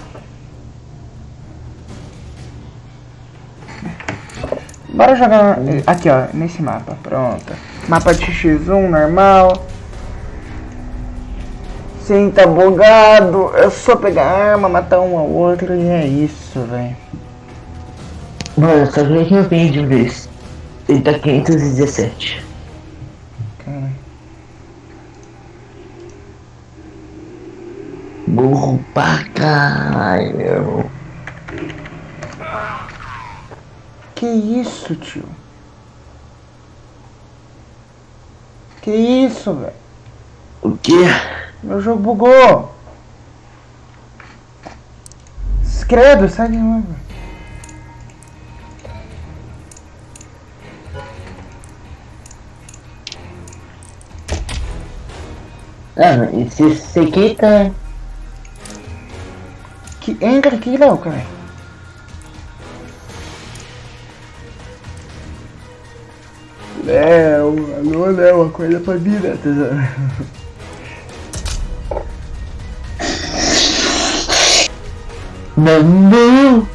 Bora jogar aqui, ó, nesse mapa, pronto. Mapa de X1 normal. Sim, tá bugado. É só pegar arma, matar um ao outro e é isso, velho. Mano, só que eu ganhei de vez. Ele tá 517. Cara. Burro pra caralho. Que isso, tio? Que isso, velho? O quê? Meu jogo bugou. Credo, sai de novo. Ah, esse esse aqui tá. Que entra aqui, Léo, cara. Léo, alô, Léo, acorda pra mim, né, tesouro? Mano!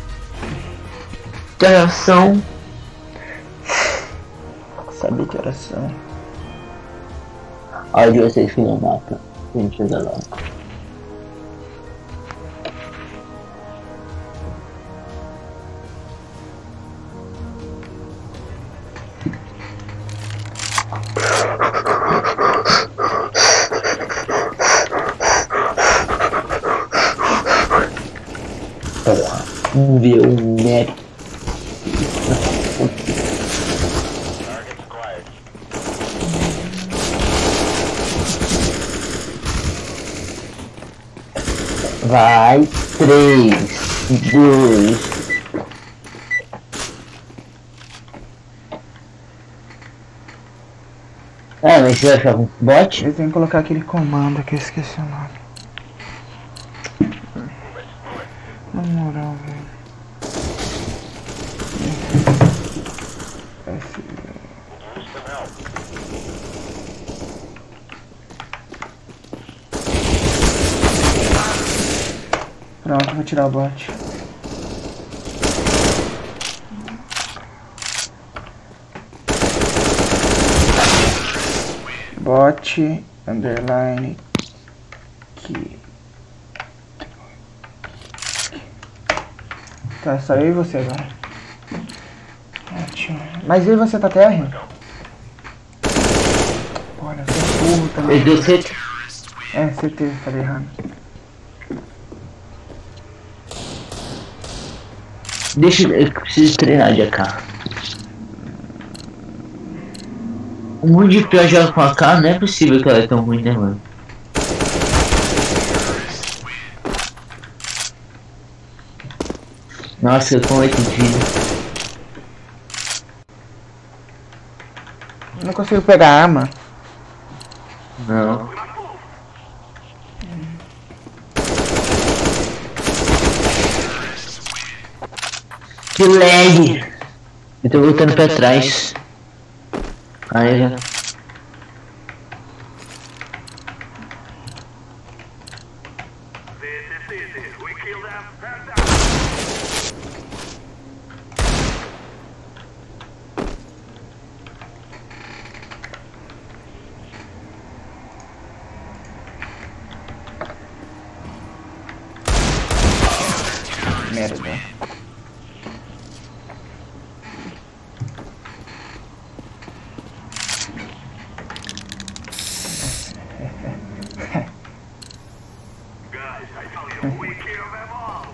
Coração. Sabia que só. Olha de vocês que não mata. Gente, olha lá. Ver o quiet. Vai, três, dois. Ah, mas você vai ficar com bot? Eu tenho que colocar aquele comando que eu esqueci o nome. Na moral, velho. F- Use some help. Pronto, vou tirar o bot. Bot, underline, que... Tá, só eu e você agora. Ótimo. Mas e você, tá TR? Olha, eu sou burro também. Eu deu certo. É, certeza, falei errado. Deixa eu. Eu preciso treinar de AK. O mundo de pior joga com a K, não é possível que ela é tão ruim, né, mano? Nossa, eu com 8 de vida. Não consigo pegar arma. Não. Que lag! Eu tô voltando pra trás. Aí já. This is easy. We kill them. Head down. Merda. Guys, I tell you, we kill them all.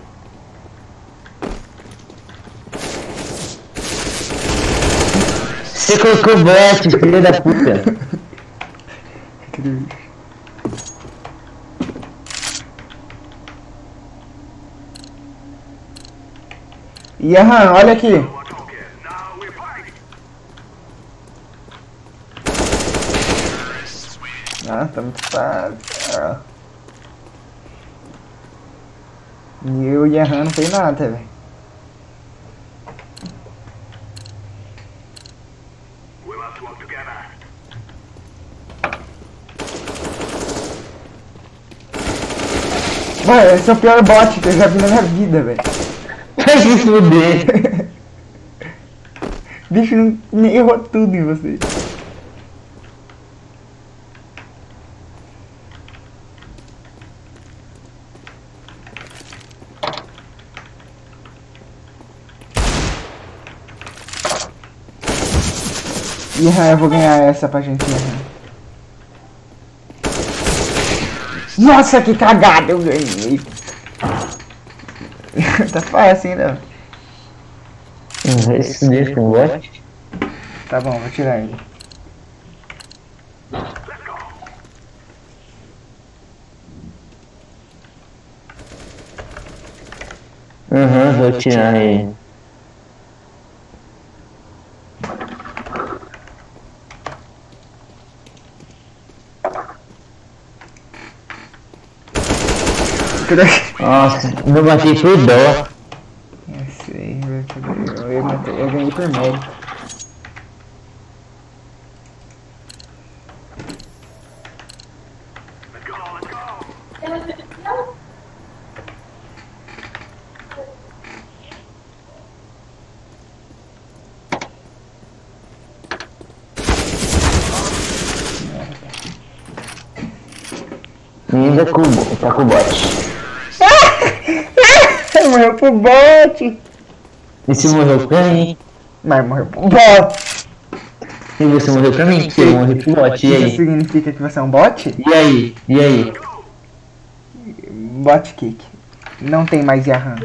Bot, filho da puta. E aham, olha aqui. Ah, tá muito fácil. Ah. E eu e a Han não fez nada, velho. Mano, esse é o pior bot que eu já vi na minha vida, velho. Vai se fuder. Bicho não, errou tudo em você. Ih, eu vou ganhar essa pra gente, Han. Nossa, que cagada eu ganhei. tá fácil ainda. Esse deixa com bot. Tá bom, vou tirar ele. Aham, vou tirar ele. Nossa, não bati por dó. Eu sei, velho, eu, eu, matei- eu ganhei por mérito. Let's go, let's go. Ainda com, o- tá com o bot. morreu pro bot! E se morreu pra mim? Mas morreu pro bot! E você morreu pra mim? Você morreu pro bot. E Isso aí? significa que você é um bot? E aí? E aí? Bot kick. Não tem mais Yahan.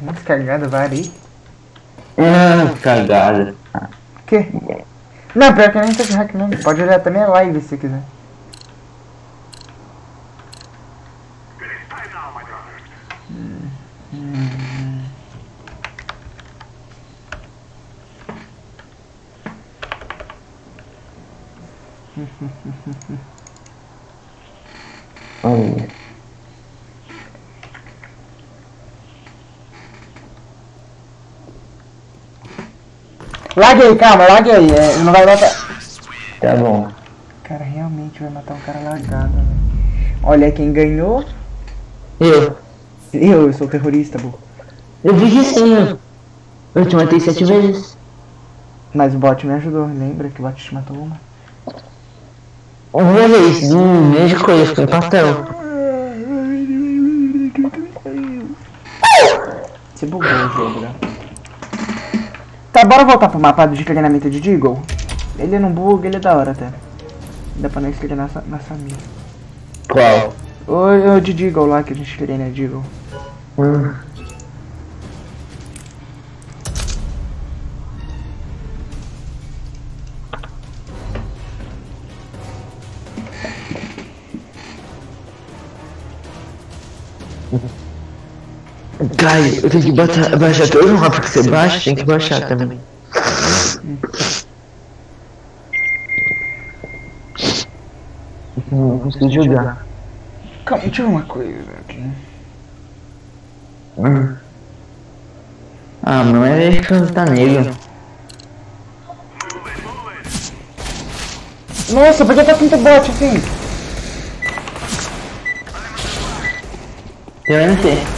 Muito cagada, varei. Ah, cagada. O quê? Não, pior que nem tô de hack não. Pode olhar também a live se quiser. Laguei, calma, laguei. É, não vai matar. Tá bom. Cara, realmente vai matar um cara lagado, velho. Olha quem ganhou. Eu. Eu, eu sou terrorista, pô. Eu vi que sim. Eu te matei sete vezes. Mas o bot me ajudou, lembra que o bot te matou uma? Uma vez, hum, mesma coisa, ficou empatão. Você bugou o jogo, né? Tá, bora voltar pro mapa de treinamento de Deagle. Ele não buga, ele é da hora até. Dá pra nós treinar nossa, nossa amiga. Qual? O, o de Deagle lá que a gente treina Deagle. Hum. Caio, eu tenho que botar, baixar todo o mapa que você baixa, tem que baixar também. Não consigo jogar. Calma, deixa eu ver uma coisa aqui. Ah, não é que tá negro. Nossa, por que tá tanto bot assim? Eu não sei.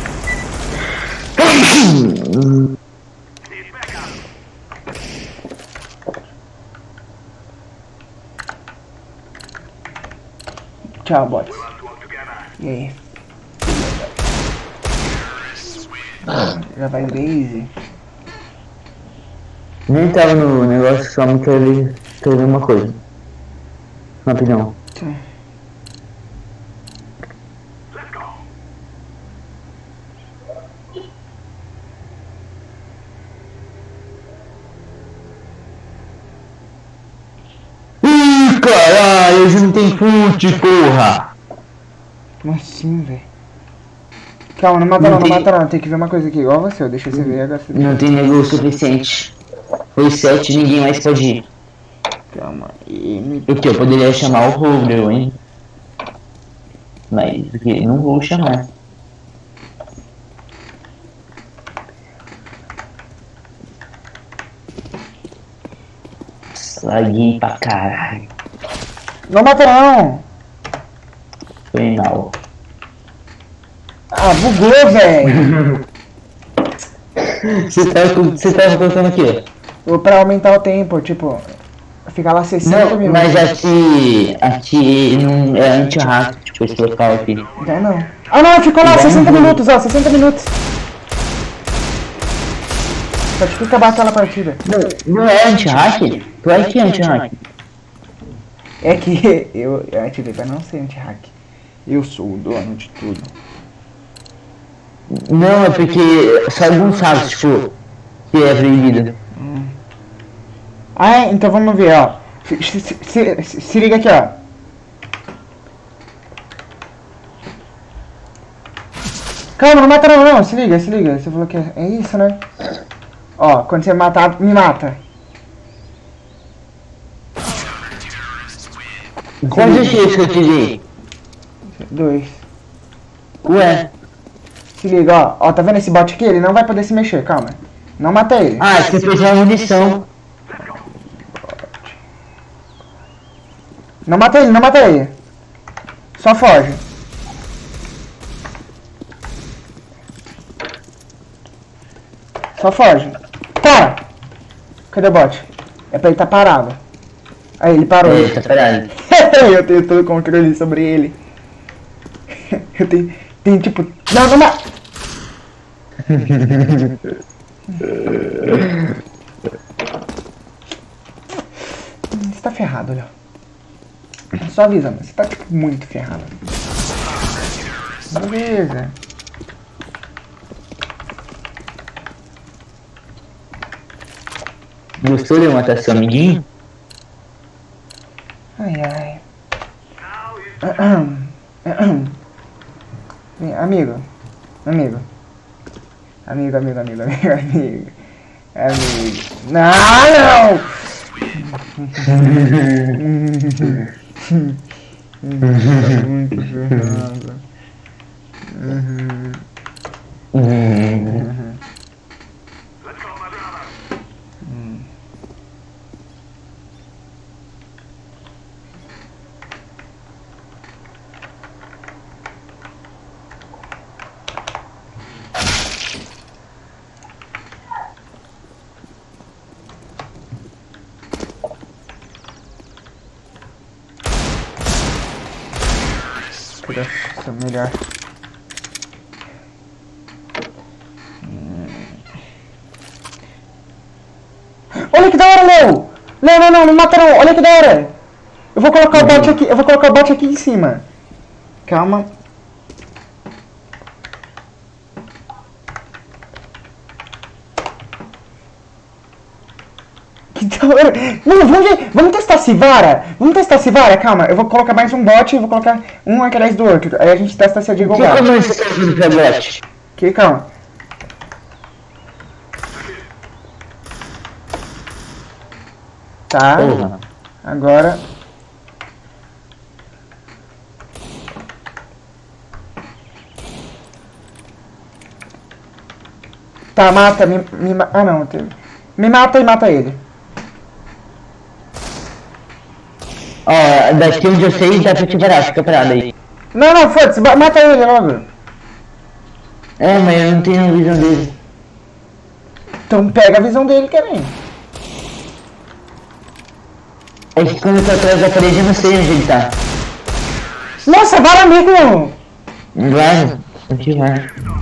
Tchau, bots. E aí? Já vai base? Nem tava no negócio, só me quero ver uma coisa. Rapidão. Sim. Ih, caralho, não fute, porra! Como assim, velho? Calma, não mata não, Não não tem- mata não. Tem que ver uma coisa aqui, igual você. Deixa você ver agora. Não tem nego suficiente. Foi sete, ninguém mais pode ir. Calma. O que? Eu poderia chamar o Rubio, hein? Mas porque não vou chamar. Laguei pra caralho. Não mata não! Mal. Ah, bugou, velho! Você tava, com- você tava contando aqui? Ou pra aumentar o tempo, tipo... Ficar lá 60 Não, minutos. mas aqui. Aqui não é anti-hack, tipo, esse local aqui. Então não. Ah não, ficou lá Dá 60 um- minutos, ó, 60 minutos. Só que fica acabar aquela partida. Não, não é anti-hack? Tu é que é anti-hack? É que eu, eu ativei pra não ser anti-hack. Eu sou o dono de tudo. Não, é porque só alguns sites, tipo, que é proibido. Ah, é? então vamos ver, ó. Se, se, se- se- se liga aqui, ó. Calma, não mata não, não. Se liga, se liga. Você falou que é, é isso, né? Ó, quando você matar, me mata. Quantos X que eu te dei? Dois. Ué? Se liga, ó. Ó, tá vendo esse bot aqui? Ele não vai poder se mexer, calma. Não mata ele. Ah, você fez uma munição. Não mata ele, não mata ele. Só foge. Só foge. Tá. Cadê o bot? É pra ele tá parado. Aí, ele parou. Eita, peraí. eu tenho todo o controle sobre ele. eu tenho, tenho tipo... Não, não mata. Você tá ferrado, Léo. Só avisando, você tá tipo, muito ferrado. Beleza. Gostou de matar seu amiguinho? Ai, ai. Amigo. Amigo. Amigo, amigo, amigo, amigo, amigo. Amigo. Não, não! Muito ferrado. Let's bot aqui, eu vou colocar o bot aqui em cima. Calma. Que da hora. Vamos, vamos testar se vara. Vamos testar se vara, calma. Eu vou colocar mais um bot, e vou colocar um atrás do outro. Aí a gente testa se é de golgar. Que tá calma. Tá. Agora Tá, mata, me, me Ah não, me mata e mata ele. Ó, daqui onde eu sei dá pra te parar, fica parado aí. Não, não, foda-se, mata ele logo. É, mas eu não tenho visão dele. Então pega a visão dele também. É que quando eu tô atrás da parede eu não sei onde ele tá. Nossa, bora amigo! Vai, onde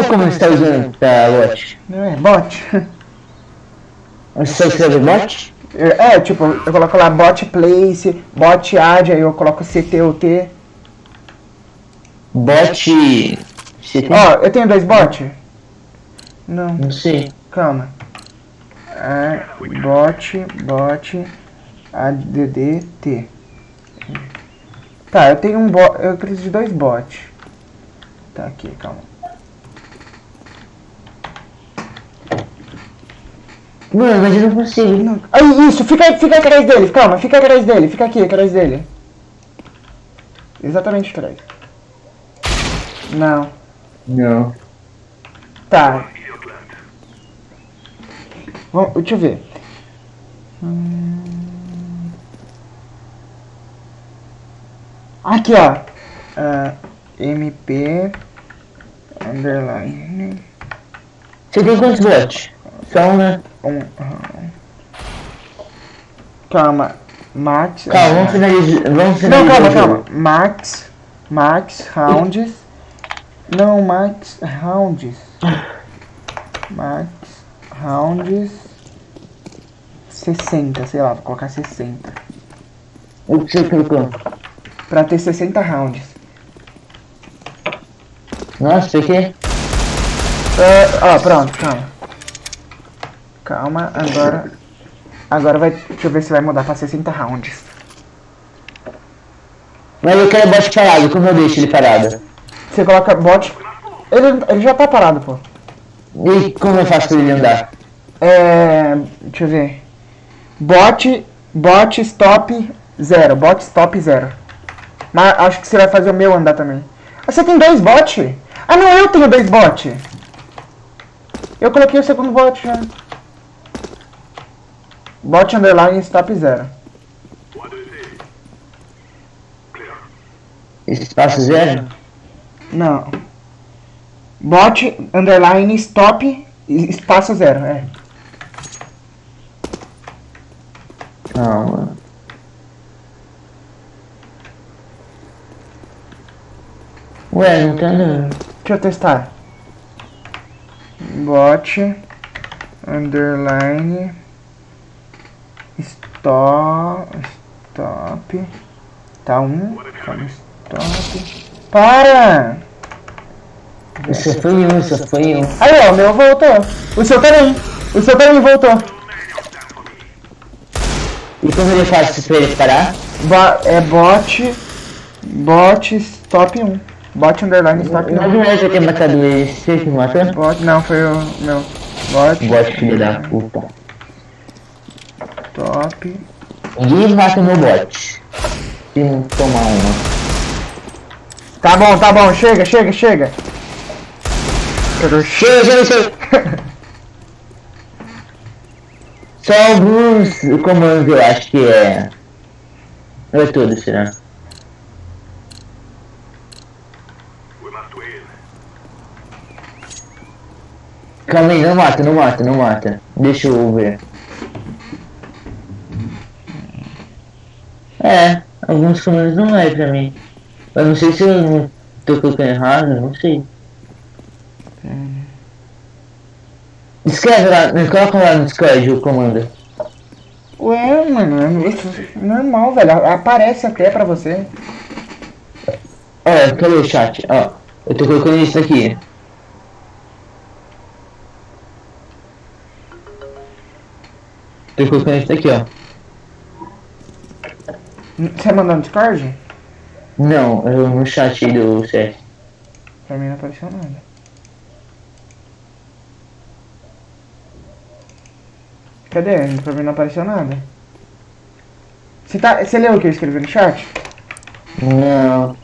vai? Qual comando você tá usando pra bot? Não é, bot. Você escreve bot? É, tipo, eu coloco lá bot place, bot ad, aí eu coloco CTUT. Bot. Ó, eu tenho dois bot? Não, Não sei. calma. É, bot, bot, ADDT. Tá, eu tenho um bot, eu preciso de dois bots. Tá aqui, calma. Mano, mas eu não consigo. Não. Aí, isso, fica, fica atrás dele, calma, fica atrás dele, fica aqui, atrás dele. Exatamente atrás. Não. Não. Tá. Vamos, deixa eu ver. Aqui, ó. Ah, MP underline Você tem quantos bots? Só um, né? um. ah. Calma. Max. Calma, vamos finalizar. Vamos Não, finalizar. calma, o jogo. calma. Max. Max rounds. Não, Max rounds. Max rounds. 60, sei lá, vou colocar 60. O que você colocou? Pra ter 60 rounds. Nossa, isso aqui? Ah, ó, pronto, calma. Calma, agora. Agora vai. Deixa eu ver se vai mudar pra 60 rounds. Mas eu quero bot parado, como eu deixo ele parado? Você coloca bot. Ele, ele já tá parado, pô. E como eu faço pra ele andar? É. Deixa eu ver. Bot. Bot stop 0. Bot stop 0. Mas acho que você vai fazer o meu andar também. Ah, você tem dois bot? Ah não, eu tenho dois bot. Eu coloquei o segundo bot já. Bot underline stop 0. What do you see? Clear. Espaço zero? Não. Bot underline stop espaço 0. É. Calma. Ué, não tá não. Deixa eu testar. Bot underline stop stop. Tá um calma, stop. Para! Só foi um, só foi um. aí ó o meu voltou. O seu também. O seu também voltou. E como ele faz pra ele parar? Bo- é bot bot stop 1 bot underline stop Mas 1 não é você ter matado ele, você que matou? bot não foi o meu. Bot. Bot filho da puta. Stop Ninguém mata meu bot. Se não tomar uma. tá bom tá bom chega chega chega Chega, Chega, chega! Só alguns comandos eu acho que é. Não é tudo, será? We must win. Calma aí, não mata, não mata, não mata. Deixa eu ver. É, alguns comandos não é pra mim. Eu não sei se eu tô colocando errado, não sei. Escreve lá, coloca lá no Discord o comando. Ué, mano, é normal, velho. Aparece até pra você. Ó, cadê o chat? Ó, eu tô colocando isso aqui. Tô colocando isso aqui, ó. Você mandou no Discord? Não, eu no chat do CS. Pra mim não apareceu nada. Cadê? Pra mim não apareceu nada. Você, tá, você leu o que eu escrevi no chat? Não.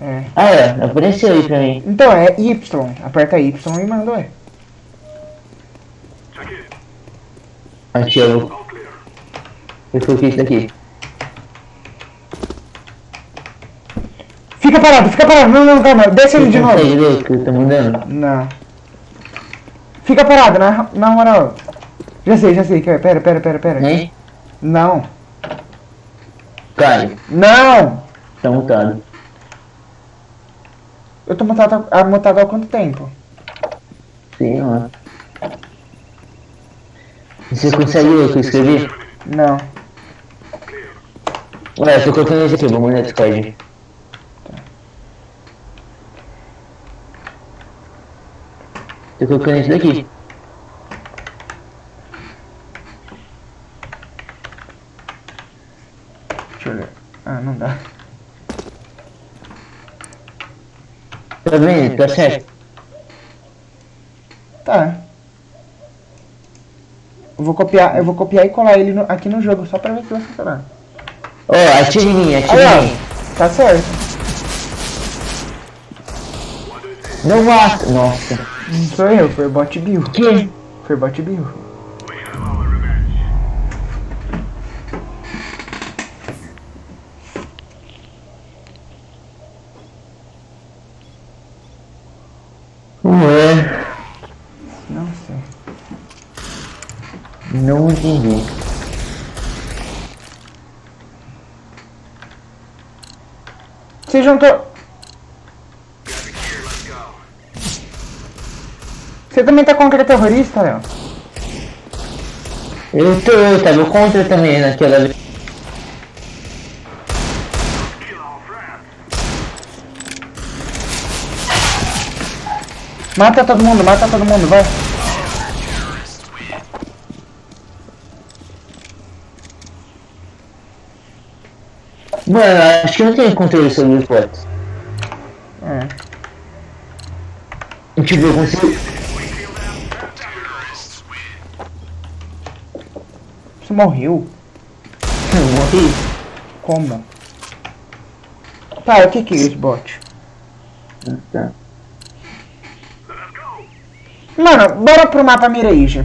É. Ah, é. Apareceu aí pra mim. Então, é Y. Aperta Y e manda, ué. Aqui, eu, eu coloquei isso daqui. Fica parado, fica parado. Não, não, calma. Desce ele de novo. que eu tô? Não. Fica parado, na, na moral. Já sei, já sei. Pera, pera, pera, pera. Hein? Não. Caio, Não! tá mutado. Eu tô mutado, há- mutado há quanto tempo? Sim, ó. Você consegue ler o que eu escrevi? Não. Ué, eu tô colocando isso aqui, vou mandar no Discord. Tô colocando isso daqui. Deixa eu ver. Ah, não dá. Tá vendo? Tá certo. Tá. Eu vou copiar, eu vou copiar e colar ele no- aqui no jogo só pra ver se vai funcionar. Ó, atira em mim, atira em mim. Tá certo. Não mata. Nossa. Não sou eu, foi o bot Bill. Que? Foi o bot Bill. Ué, Não sei. não entendi. Você juntou. Você também tá contra terrorista, Léo? Eu tô, eu tava contra também naquela vez. Mata todo mundo, mata todo mundo, vai. Mano, acho que eu não tenho controle sobre os bots. É. Tipo, eu consigo. Você morreu? Eu morri. Como? Tá, o que que é esse bot? Tá. Mano, bora pro mapa Mireija.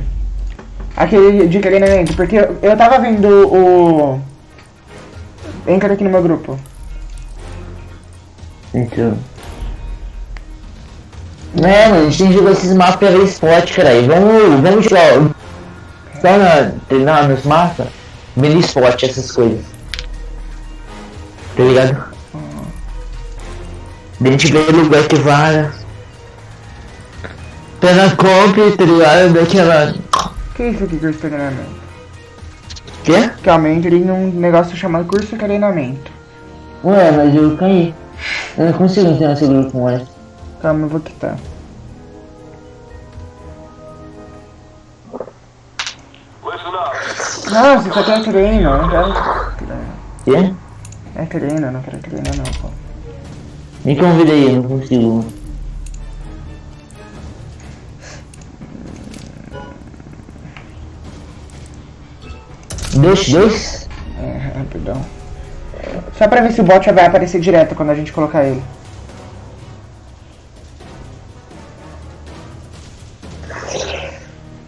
Aquele de treinamento, porque eu, tava vendo o. Entra aqui no meu grupo. Então. É, mano, a gente tem que jogar esses mapas ver spot, caralho. Vamos, vamos jogar. Só na, treinar nos mapas, vendo spot, essas coisas. Tá ligado? A gente vê o lugar que vara. Tá na comp, tá ligado? Daquela. Que é isso aqui, curso de treinamento? Quê? Calma, eu entrei num negócio chamado curso de treinamento. Ué, mas eu caí. Eu não consigo entrar nesse grupo mais. Calma, eu vou quitar. Não, você só quer treino, eu não quero treino. Quê? É treino, eu não quero treino não, pô. Me convida aí, eu não consigo. Dois, dois? É, rapidão. Só pra ver se o bot vai aparecer direto quando a gente colocar ele.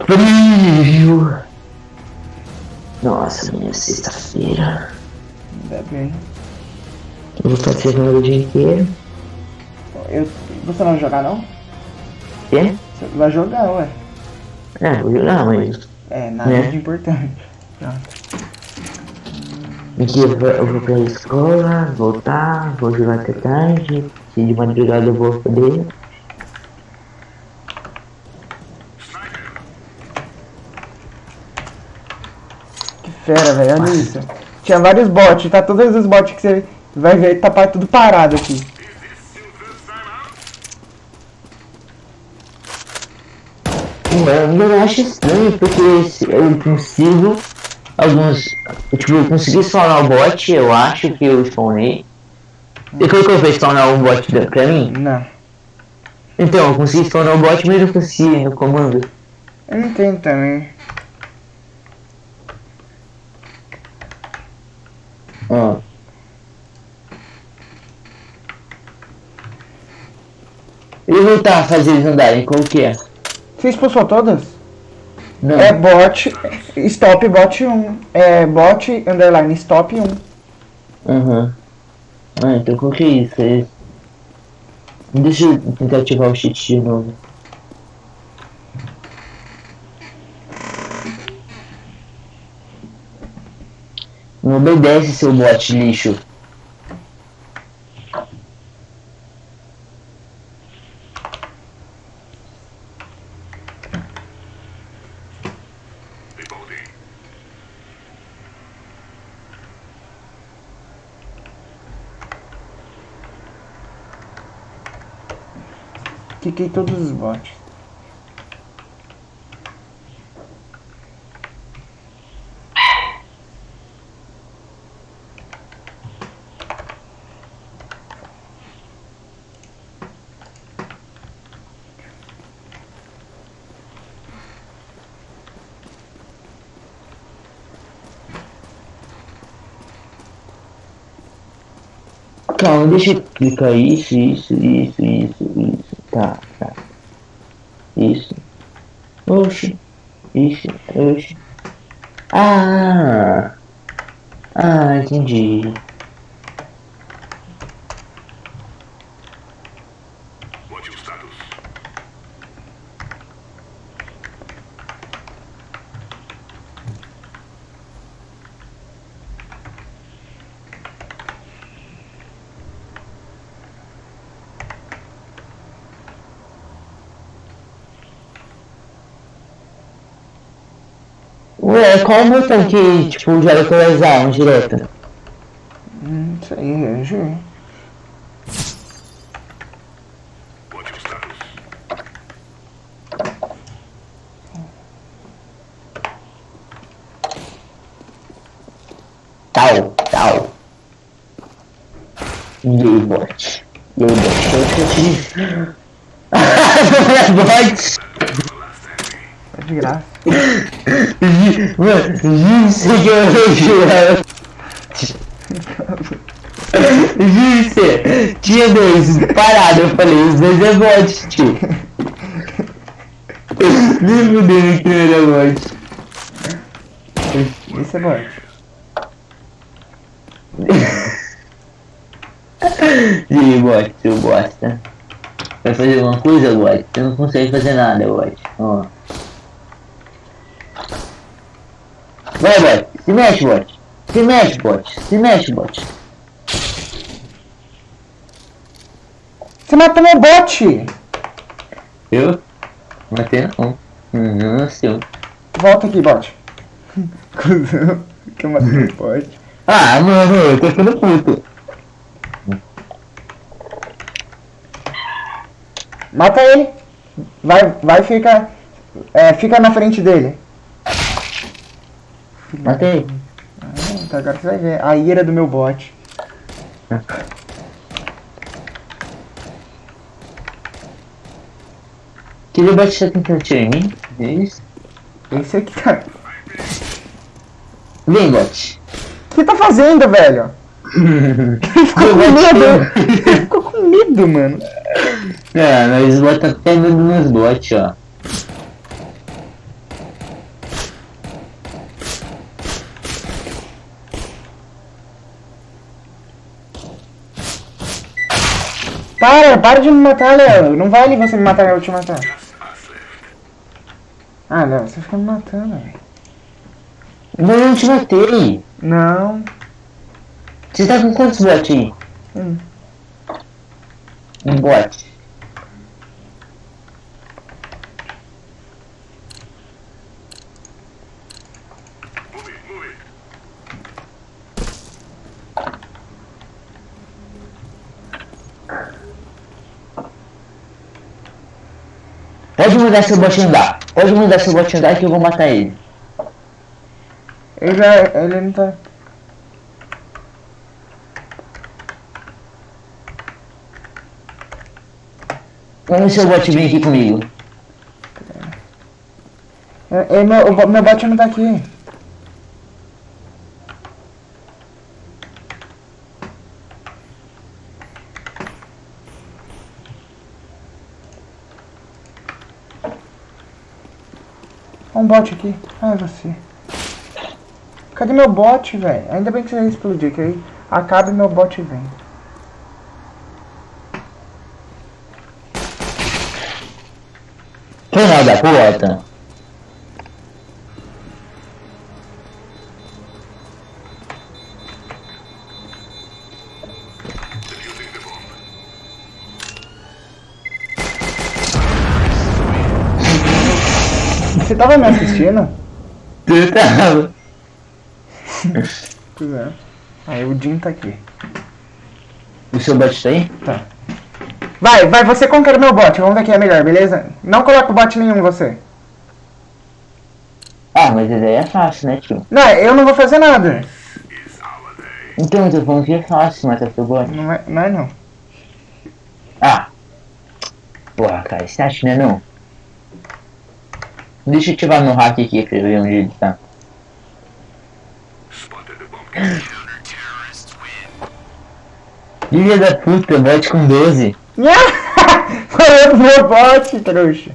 Frio. Nossa, minha sexta-feira. Ainda bem. Eu vou fazer o dia inteiro. Eu, você não vai jogar não? Quê? Você vai jogar, ué. É, vou jogar, mas. É, nada É. de importante. Pronto. Aqui eu vou, eu vou pra escola, voltar, vou jogar até tarde. Se de madrugada eu vou poder. Fera, velho. Olha isso. Tinha vários bots, tá? Todos os bots que você vai ver, tá tudo parado aqui. Mano, eu acho estranho porque eu consigo alguns. Tipo, eu consegui spawnar o bot, eu acho que eu spawnei. E como que eu fiz spawnar um bot pra mim? Não. Então, eu consegui spawnar o bot, mas eu consegui no comando. Eu não entendo também. Ó. E voltar a fazer eles andarem, qual que é? Você expulsou todas? Não. É bot, stop bot 1. É bot, underline, stop 1. Aham. Ah, então qual que é isso? É... Deixa eu tentar ativar o cheat de novo. Não obedece seu bot lixo. Quiquei todos os bots. Calma, deixa eu clicar isso, isso, isso, isso, isso. Tá, tá. Isso. Oxi. Isso, oxi. Ah! Ah, entendi. Ué, qual o botão que, tipo, joga pelas armas direto? Hum, isso aí, é G. What's your status? Tal, tal. Gay bot. Gay bot. Eu esqueci. bot. É de graça. Gilce, tinha dois parado, eu falei, os dois é bot, tio. Nem fudendo que não era bot. Esse é bot. E aí, bot, seu bosta. Vai fazer alguma coisa, bot? Você não consegue fazer nada, bot. Ó. Vai, bot. Se mexe, bot. Se mexe, bot. Se mexe, bot. Você matou meu bot! Eu? Matei não. Não, seu. Volta aqui, bot. Cusão, que eu matei o bot. Ah, mano, eu tô ficando puto. Mata ele. Vai, vai ficar. É, fica na frente dele. Matei. Então agora você vai ver a ira do meu bot. Aquele bot tá tentando atirar em mim? É isso? Esse aqui tá. Vem, bot. O que tá fazendo, velho? Ele ficou com medo. Ele ficou com medo, mano. Ah, mas os bots tá pegando meus bots, ó. Para, para de me matar, Léo. Não vale você me matar, eu vou te matar. Ah, Léo, você fica me matando, velho. Mas eu não te matei. Não. Você tá com quantos aí? Um. Um bot. Pode mudar seu bot andar. Pode mudar seu bot andar que eu vou matar ele. Ele já. Ele não tá. Vamos seu bot vir aqui comigo. É, é, meu, o meu bot não tá aqui. Um bot aqui. Ah, é você. Cadê meu bot, velho? Ainda bem que você explodiu, que aí acaba e meu bot vem. Filha da puta. Me assistindo? Tu tava. Pois é. Aí o Jim tá aqui. O seu bot tá aí? Tá. Vai, vai, você conquer meu bot. Vamos ver quem é melhor, beleza? Não coloca bot nenhum, você. Ah, mas esse aí é fácil, né, tio? Não, eu não vou fazer nada. Então, eu tô falando que é fácil matar seu bot. Não é não. É, não. Ah. Porra, cara, você acha, né, não? Deixa eu ativar meu hack aqui pra ver onde ele tá. Filha da puta, bot com 12. Falando meu bot, trouxa.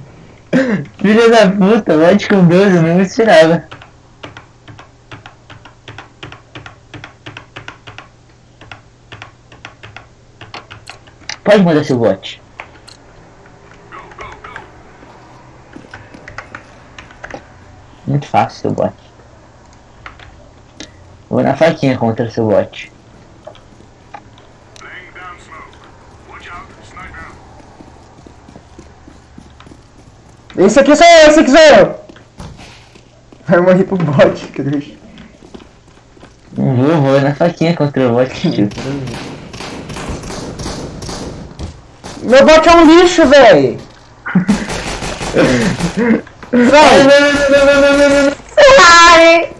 Filha da puta, bot com 12, eu não esperava. Pode mandar seu bot. Muito fácil seu bot. Vou na faquinha contra seu bot. Esse aqui sou eu, esse aqui sou eu. Vai morrer pro bot, trouxa. Não vou, vou na faquinha contra o bot, tio. Meu bot é um lixo, véi. Vai. Ai.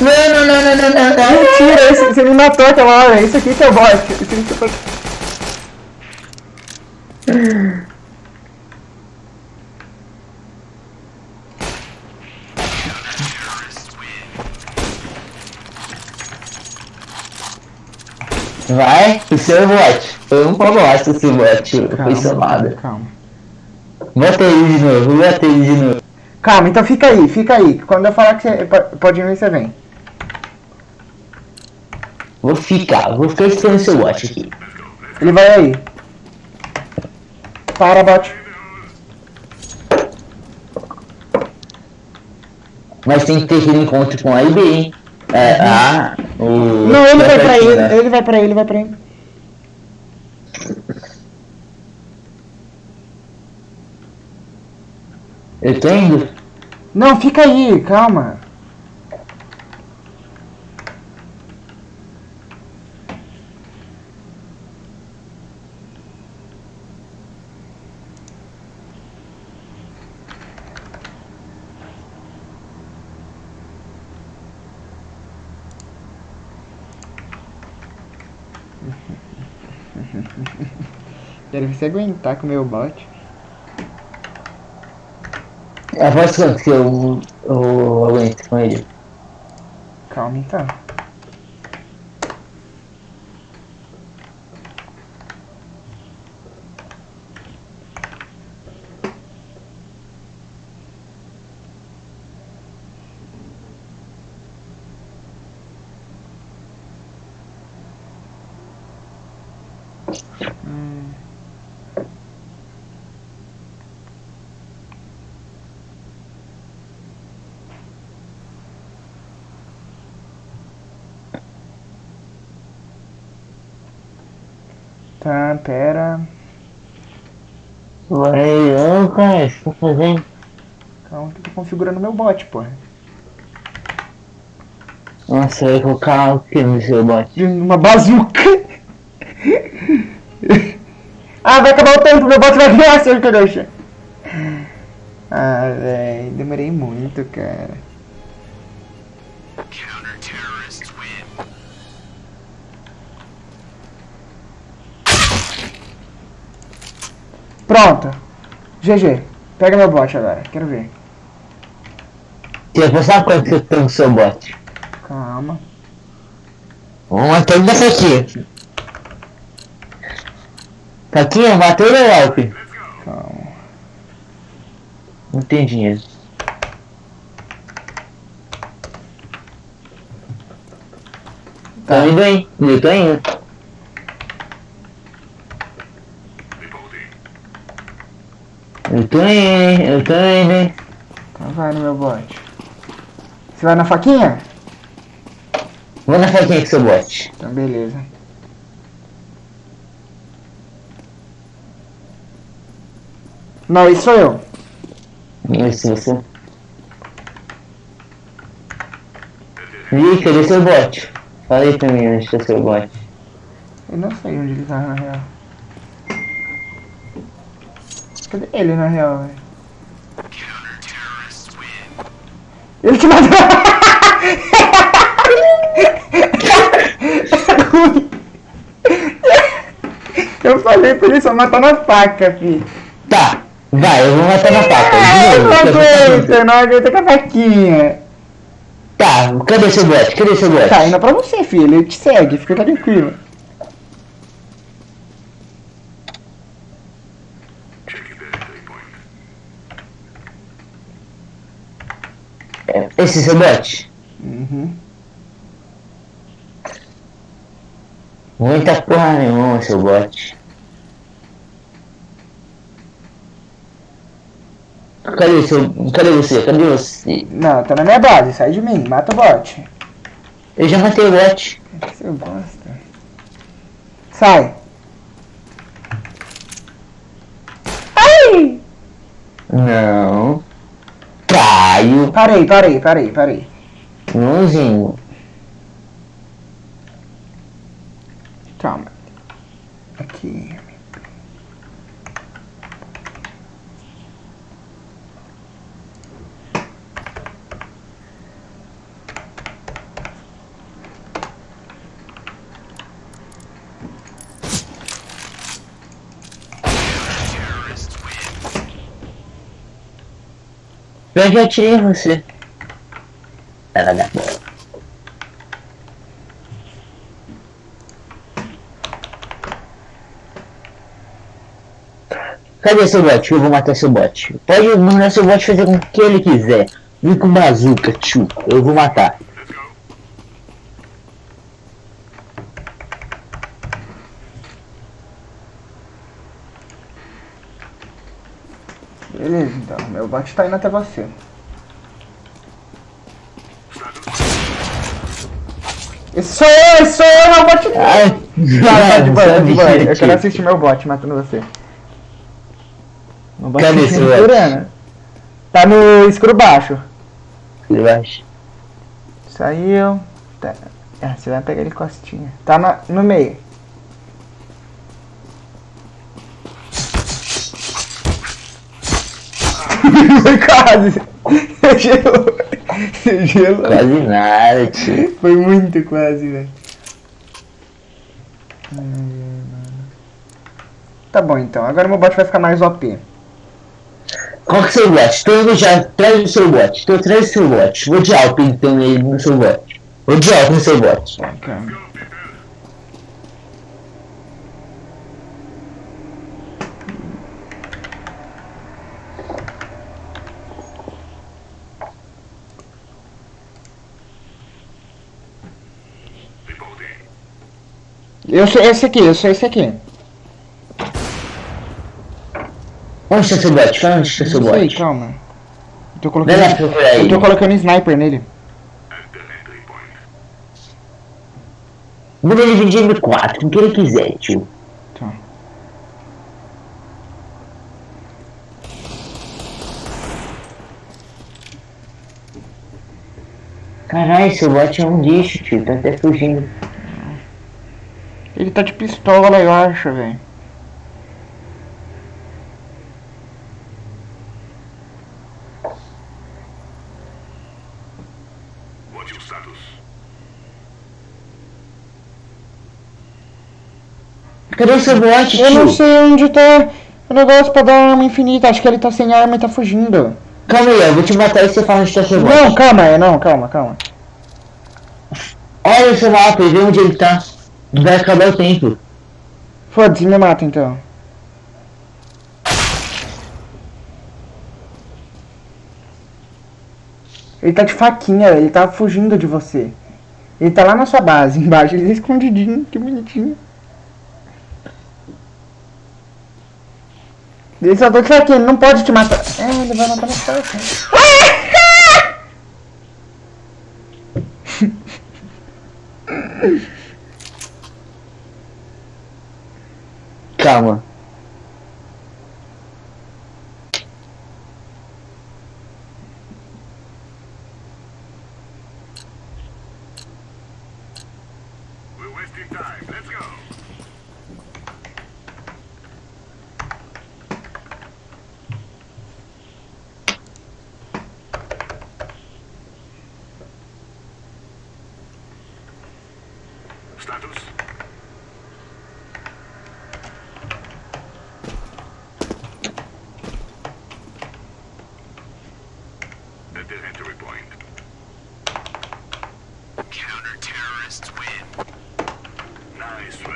Não, não, não, não, não, não, não. Mentira, esse, você me matou aquela hora. Esse aqui que é o bot. Esse aqui que é o bot. Vai, o seu bot. Foi um bosta esse bot. Foi somado. calma. Bota ele de novo, bota ele de novo. Calma, então fica aí, fica aí. Quando eu falar que você po- pode vir, você vem. Vou ficar, vou ficar esperando seu bot aqui. Ele vai aí. Para, bot. Mas tem que ter aquele encontro com a IB, hein? É, ah, o. Não, ele vai pra ele, ele vai pra ele, ele vai pra ele. Indo. Não, fica aí, calma. Quero ver você aguentar com o meu bot. Após quanto que eu, eu aguento com ele? Calma então. Pera. Vai, ô, cara, o que tá fazendo? Calma que eu tô configurando meu bot, porra. Nossa, eu vou colocar o que no seu bot? Uma bazuca. ah, vai acabar o tempo, meu bot vai virar, seu trouxa. Ah, véi, demorei muito, cara. Pronto. GG. Pega meu bot agora, quero ver. Tia, você sabe quanto que eu tenho no seu bot? Calma. Vamos matar ele da faquinha. Faquinha, matou ele, Alpe. Calma. Não tem dinheiro. Tá indo aí. Eu tô indo. Eu tô indo, eu tô indo. hein. Então vai no meu bote. Você vai na faquinha? Vou na faquinha com seu bote. Então beleza. Não, isso sou eu. Isso, você. Ih, cadê seu bote? Fala aí pra mim onde tá seu bote. Eu não sei onde ele tá na real. Cadê ele na real, velho? Ele te matou! Eu falei pra ele só matar na faca, fi. Tá, vai, eu vou matar na faca. É, não eu tô aguenta, não aguenta com a faquinha. Tá, cadê seu bote? Cadê seu bote? Tá indo pra você, filho. Ele te segue, fica tranquilo. Esse seu bote? Uhum. Muita porra nenhuma, seu bote. Cadê seu. Cadê você? Cadê você? Não, tá na minha base, sai de mim, mata o bot. Eu já matei o bote. Você gosta. Sai. Ai! Não. Caio. Parei, parei, parei, parei. Mãozinho. Calma. Aqui. Eu já tirei você. Ela dá bola. Cadê seu bot? Eu vou matar seu bot. Pode mandar seu bot fazer com o que ele quiser. Vem com bazuca, tio. Eu vou matar. Beleza, então. Meu bot tá indo até você. Esse sou eu, esse sou eu, meu bot. Ai, Tá, tá de boa, tá de boa. Eu quero assistir meu bot matando você. Meu bot Cadê tá esse bot? segurando. Tá no escuro baixo. Relaxa. Saiu. Tá. É, você vai pegar ele costinha. Tá na, no meio. Quase. Você gelou. Você gelou. Quase nada, tio. Foi muito quase, velho. Tá bom então, agora meu bot vai ficar mais OP. Qual que é o seu bot? Tô indo já atrás do seu bot. Tô atrás do seu bot. Vou de alto então ele no seu bot. Vou de alto no seu bot. Calma. Eu sou esse aqui, eu sou esse aqui. Onde está seu bot? Fala onde está seu Não sei, bot. calma. Eu tô lá colocando. procurar Eu tô colocando sniper nele. Manda ele M4, com o que ele quiser, tio. Tá. Caralho, seu bot é um lixo, tio. Tá até fugindo. Ele tá de pistola, eu acho, velho. Cadê seu bot, tio? Eu não sei onde tá o negócio pra dar arma infinita. Acho que ele tá sem arma e tá fugindo. Calma aí, eu vou te matar e você fala onde está seu bot. Não, calma aí, não, calma, calma. Olha o seu mapa e vê onde ele tá. Vai acabar o tempo. Foda-se, me mata então. Ele tá de faquinha, ele tá fugindo de você. Ele tá lá na sua base, embaixo, ele tá escondidinho, que bonitinho. Ele só tá de faquinha, ele não pode te matar. É, ele vai matar na faca. Calma.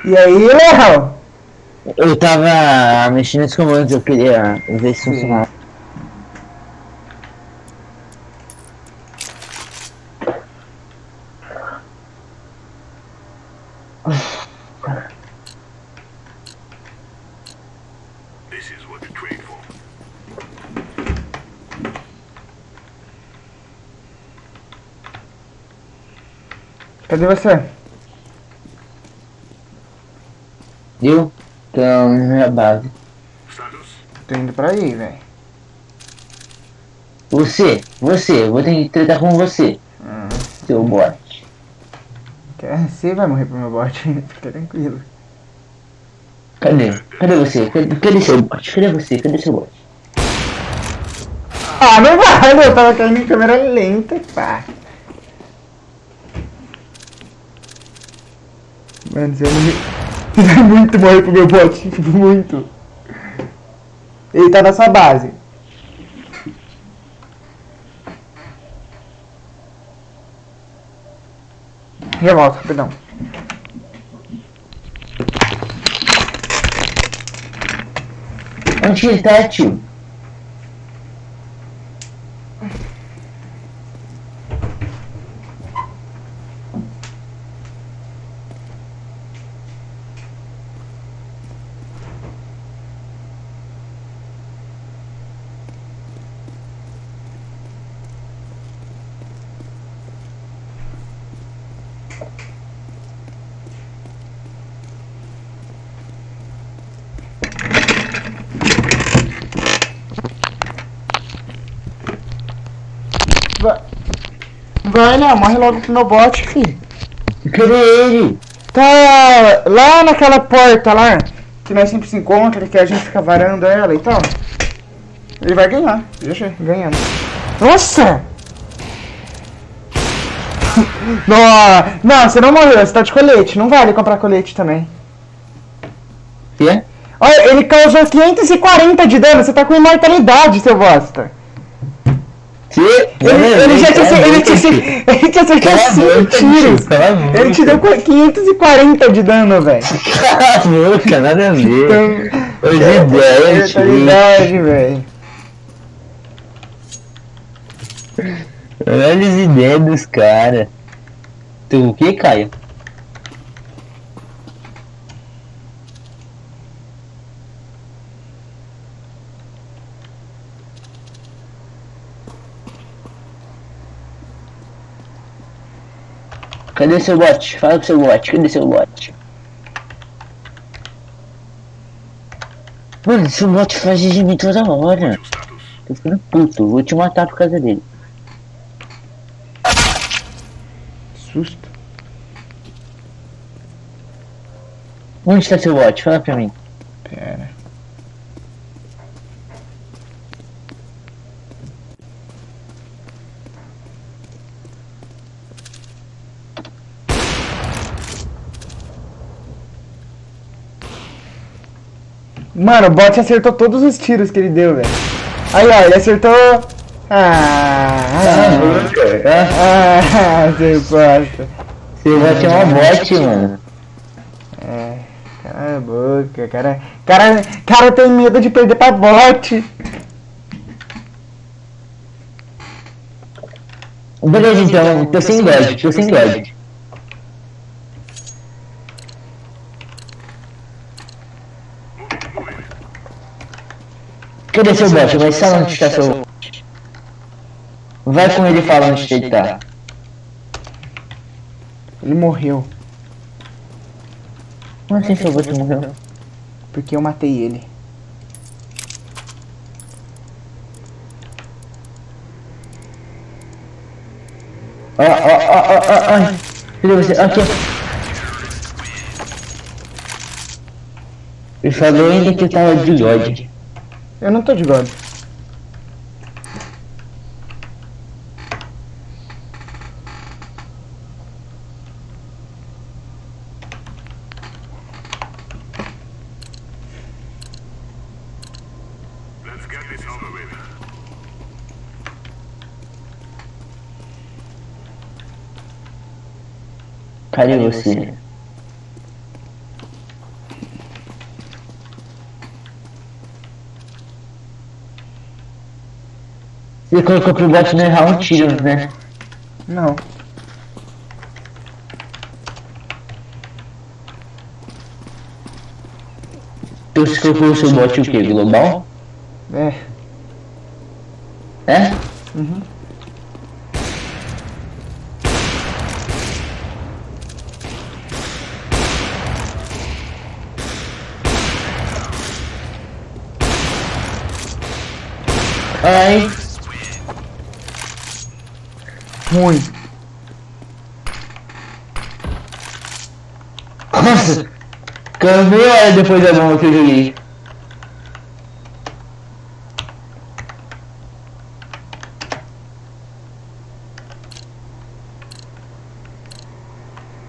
E aí, Léo? Eu tava mexendo nos comandos, eu queria ver se funcionava. This is what we train for. Cadê você? Viu? Então, minha base. Status. Tô indo pra aí, velho. Você, você, eu vou ter que tratar com você. Seu bot. Quer- Você vai morrer pro meu bot, fica tranquilo. Cadê? Cadê você? Cadê, cadê seu bot? Cadê você? Cadê seu bot? Ah, não vale, eu tava caindo em câmera lenta, pá. Mano, você vai morrer. Muito morrer pro meu bot, tipo, muito. Ele tá na sua base. Já volto, rapidão. Onde vai né? Morre logo pro meu bot, filho. Cadê ele? Tá lá naquela porta lá, que nós sempre se encontra, que a gente fica varando ela e tal. Ele vai ganhar, deixa ganhando. Nossa! não, não, você não morreu, você tá de colete, não vale comprar colete também. Quê? Olha, ele causou 540 de dano, você tá com imortalidade, seu bosta. Que? Ele, ele já tinha, ele tinha, ele tinha acertado Cala a 5 boca, tiros. cala a. Ele te deu 540 de dano, velho. Cala a boca, nada a ver. Hoje é ideia, tio. Imortalidade, velho. Olha as ideias dos caras. Tu o que, Caio? Cadê seu bot? Fala com seu bot, cadê seu bot? Mano, seu bot faz isso de mim toda hora. Tô ficando puto, vou te matar por causa dele. Susto. Onde tá seu bot? Fala pra mim. Pera. Mano, o bot acertou todos os tiros que ele deu, velho. Aí, ó, ele acertou. Ah, ah, ah, seu bosta. Seu bot é uma bot, mano. É, cala a boca, cara. Cara, cara tem medo de perder pra bot. Beleza, então, tô sem God, tô sem God. Cadê seu bot? Vai só onde está seu bot. Vai com ele e fala onde ele tá. Ele morreu. Como assim seu bot morreu? Porque eu matei ele. Ó, ó, ó, ó, ó, ó. Cadê você? Aqui. Ele falou ainda que tava de God. Eu não tô de God. Let's get this over with. Cadê você? Você colocou pro bot não errar um tiro, né? Não. Tu você colocou o seu bot o quê? Global? É. É? Uhum. Ai, Ruim. nossa! Meia hora depois da bomba que eu joguei.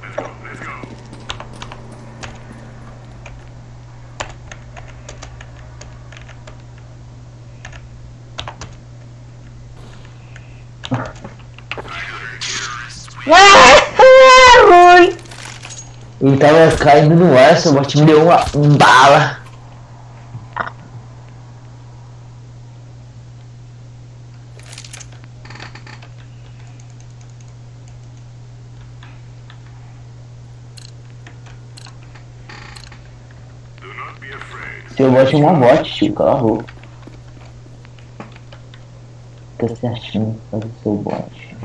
Let's go, let's go. Ele tava caindo no ar, seu bot me deu uma bala. Be afraid. Seu bot é uma bot, tio, cala a boca. Fica certinho, faz o seu bot.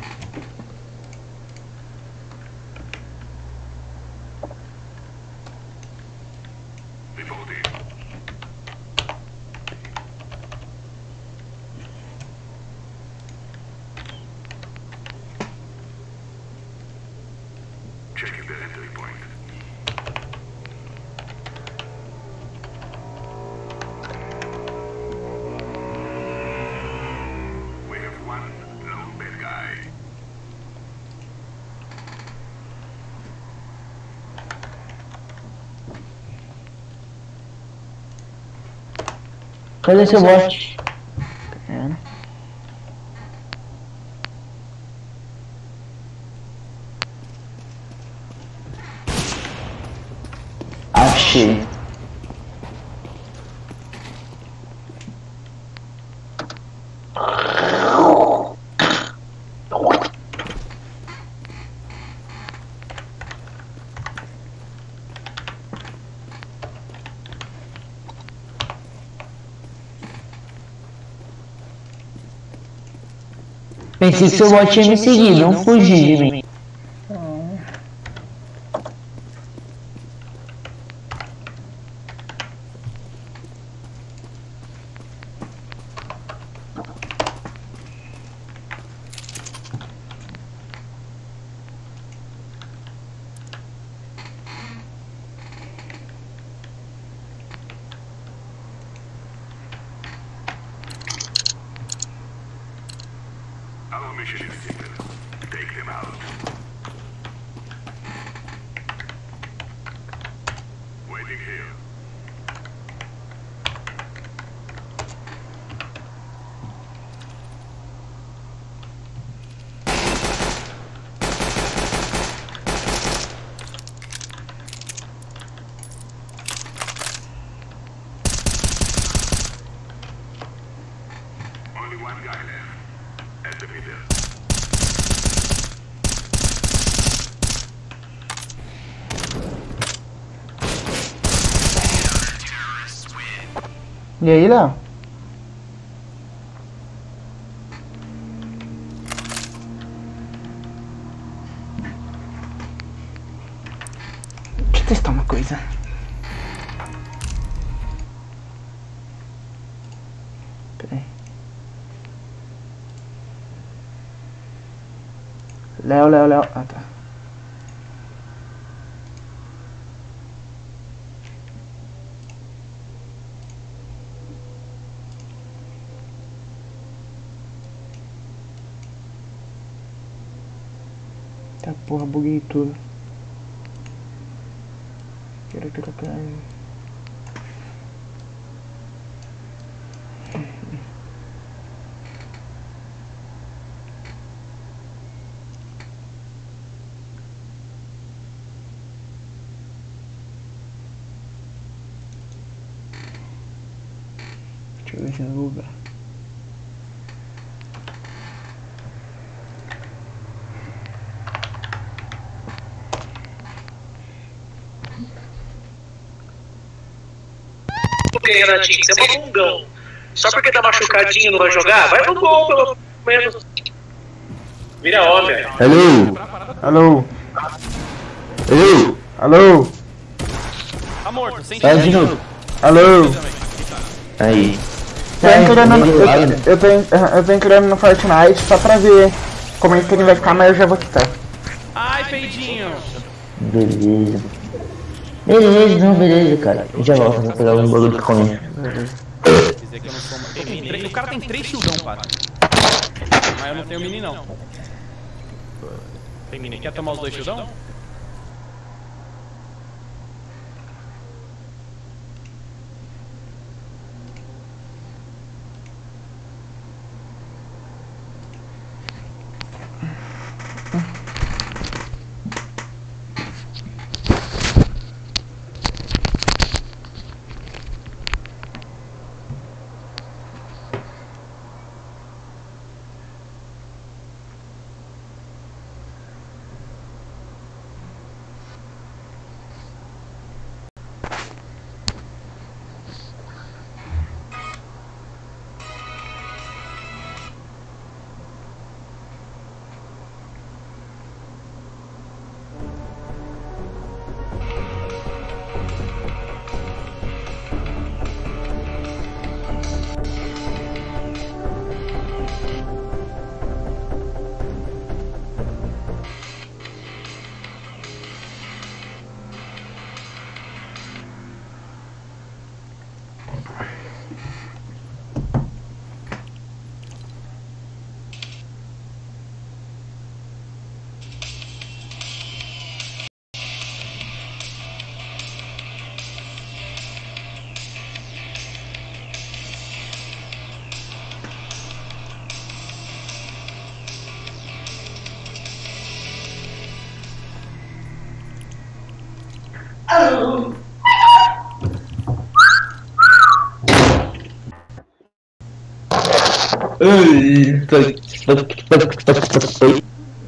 Cadê seu bot? É. Achei. Pensei que seu bot me seguido, não fugir de mim. E aí, Léo? Deixa eu testar uma coisa. Peraí. Léo, Léo, Léo. Ah, tá. Tá porra, buguei tudo. Quero trocar. Deixa eu ver se eu vou lugar. Porque, Renatinho, você é. Só porque tá machucadinho não vai jogar? Vai pro gol, pelo menos. Vira homem. Alô? Alô? Alô? Alô? Tá morto, de novo. Alô? Aí. Tô entrando no, Tá, eu, eu, tô, en- eu tô entrando no Fortnite só pra ver como é que ele vai ficar, mas eu já vou quitar. Ai, peidinho! Beleza. Beleza, não, beleza, cara. Eu já volto, vou pegar um bagulho pra comer. Dizer que eu não sou uma... Tem três- O cara tem três shieldão, cara. Mas eu não tenho mini, não. Tem mini. Quer tomar os dois shieldão?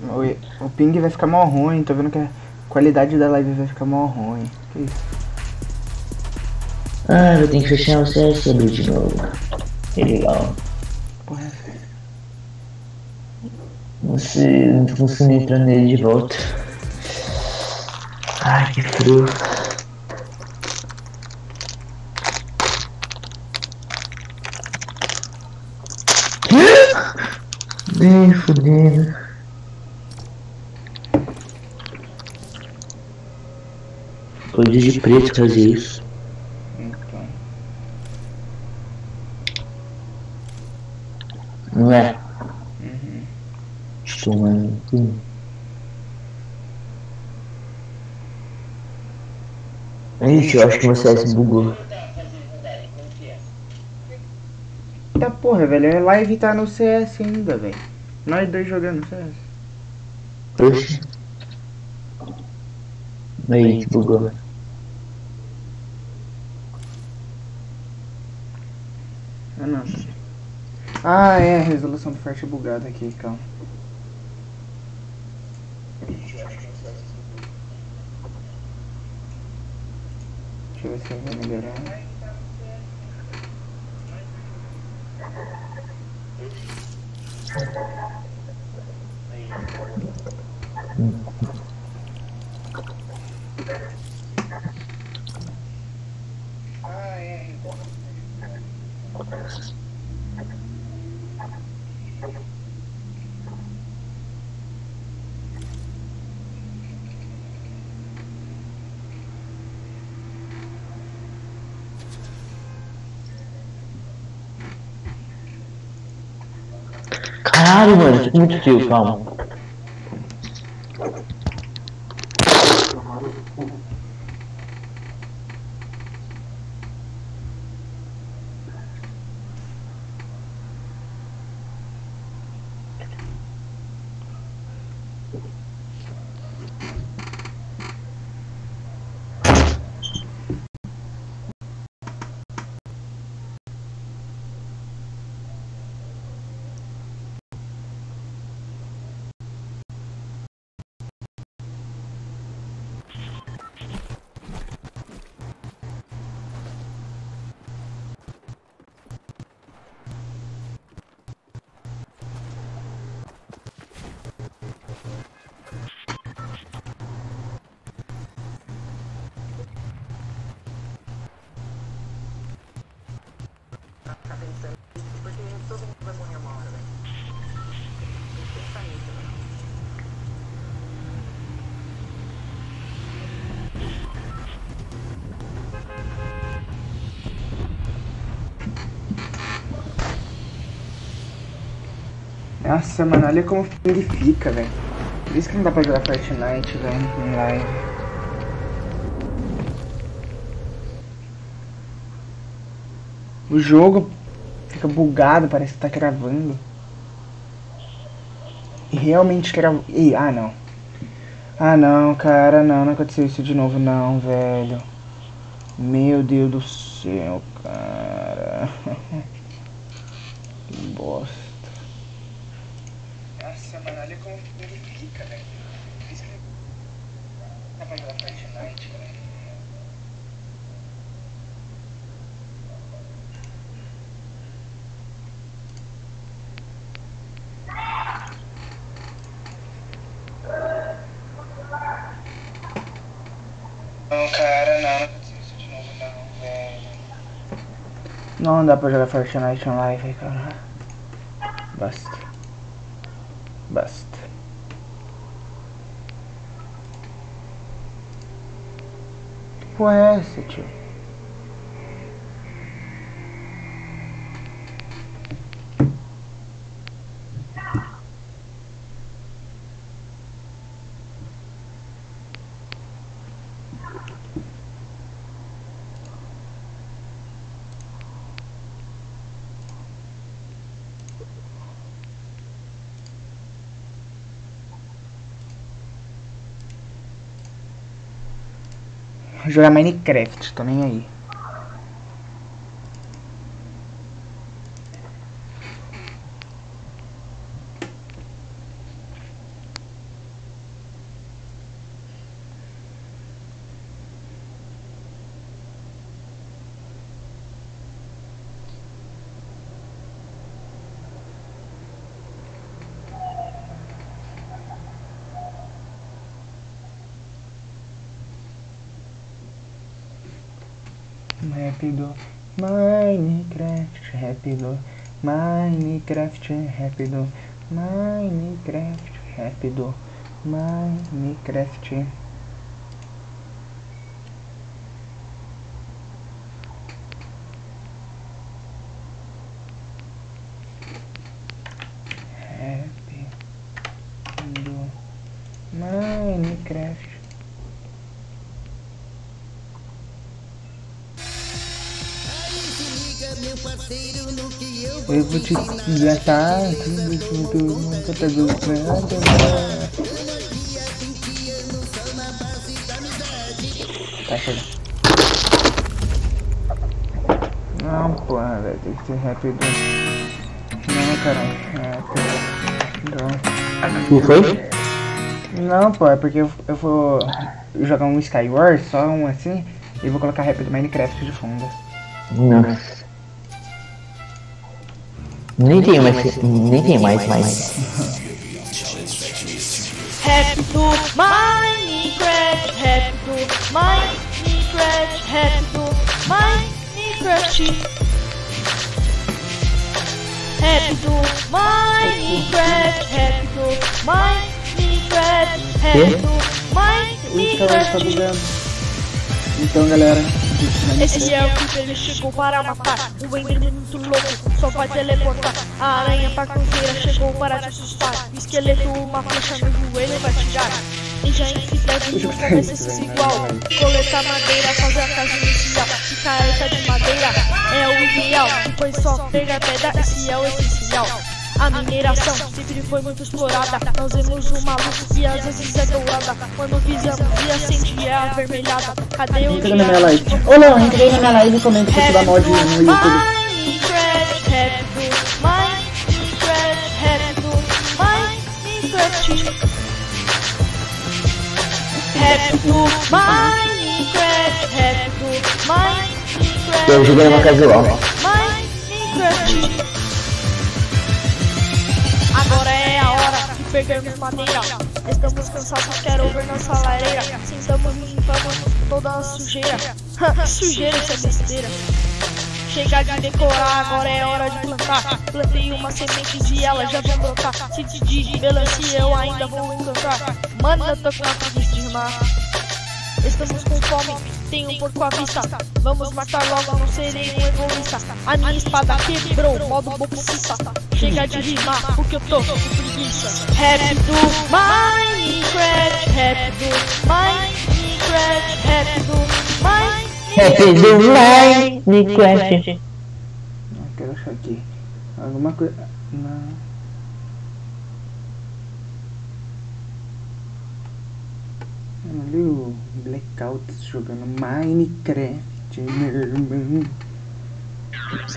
Oi, o ping vai ficar mal ruim, tô vendo que a qualidade da live vai ficar mal ruim. Que isso? Ah, eu tenho que fechar o CS ali de novo. Que legal. Porra? Você não conseguindo entrar nele de volta. Ai, que frio. Nem fudendo. Coisa de preto fazer isso. Então. Não é? Estou mano. Ixi, eu acho que você se bugou. Tá porra, velho, a live tá no CS ainda, velho. Nós dois jogando CS. Oxi. Aí, bugou. Ah não. Ah é, a resolução do forte bugada aqui, calma. Deixa eu ver se eu vou melhorar. Kaya abi you çıkmış. Caralho, mano, tô com muito fio, calma. Nossa, mano, olha como ele fica, velho. Por isso que não dá pra jogar Fortnite, velho, em live. O jogo fica bugado, parece que tá gravando. E realmente grava... Ih, ah não. Ah não, cara, não, não aconteceu isso de novo não, velho. Meu Deus do céu, cara. que bosta. Nossa, mano, olha como ele fica, velho. Por isso que não dá pra jogar Fortnite, velho. Não, cara, não, não aconteceu isso de novo não, velho. Não dá pra jogar Fortnite online, cara. Basta. Basta. Que é essa, tio? Jogar Minecraft, tô nem aí. Rápido, Minecraft, rápido, Minecraft, rápido, Minecraft, rápido, Minecraft. Rápido, te tudo, nunca tá gostando, Tá chegando. Não, porra, velho, tem que ser rápido. Não, caralho, é, não. O que foi? Não, pô, é porque eu, eu vou jogar um Skyward, só um assim, e vou colocar rap do Minecraft de fundo. Nossa. Nem tenho mais. Nem tenho mais, mas. Happy to Minecraft, happy to Minecraft, happy to Minecraft. Happy to Minecraft, happy to Minecraft, happy to Minecraft. Então, galera, Esse é o que ele chegou para matar. O Ender muito louco, só vai teleportar. A aranha pacoteira chegou para te assustar. O esqueleto, uma flecha no joelho vai tirar. E já infidade não começa se igual. Coletar madeira, fazer a casa inicial. Se careta de madeira é o ideal. Depois só pegar pedra, esse é o essencial. A mineração sempre foi muito explorada. Nós vemos uma luz que às vezes é dourada. Quando visamos e acende é avermelhada. Cadê o entra na minha live. Ô, não, entra aí na minha live e comenta se tiver mod no YouTube. Eu joguei uma casual. Minecraft. Agora é a hora de pegarmos madeira. Estamos cansados, quero ver nossa lareira. Sentamos limpamos toda a sujeira. sujeira, isso é besteira. Chega de decorar, agora é hora de plantar. Plantei uma semente e elas já vão brotar. Se te diz melancia, eu ainda vou encantar. Eu tô com a preguiça. Estamos com fome, tem um porco à vista. Vamos matar logo, não serei um egoísta. A minha espada quebrou, modo boxista. Chega de rimar, porque eu tô com preguiça. Happy do Minecraft, happy do Minecraft, happy do Minecraft. Happy do Minecraft. Não, quero achar aqui. Alguma coisa. Não. Mano, ali o Blackout jogando Minecraft, meu irmão.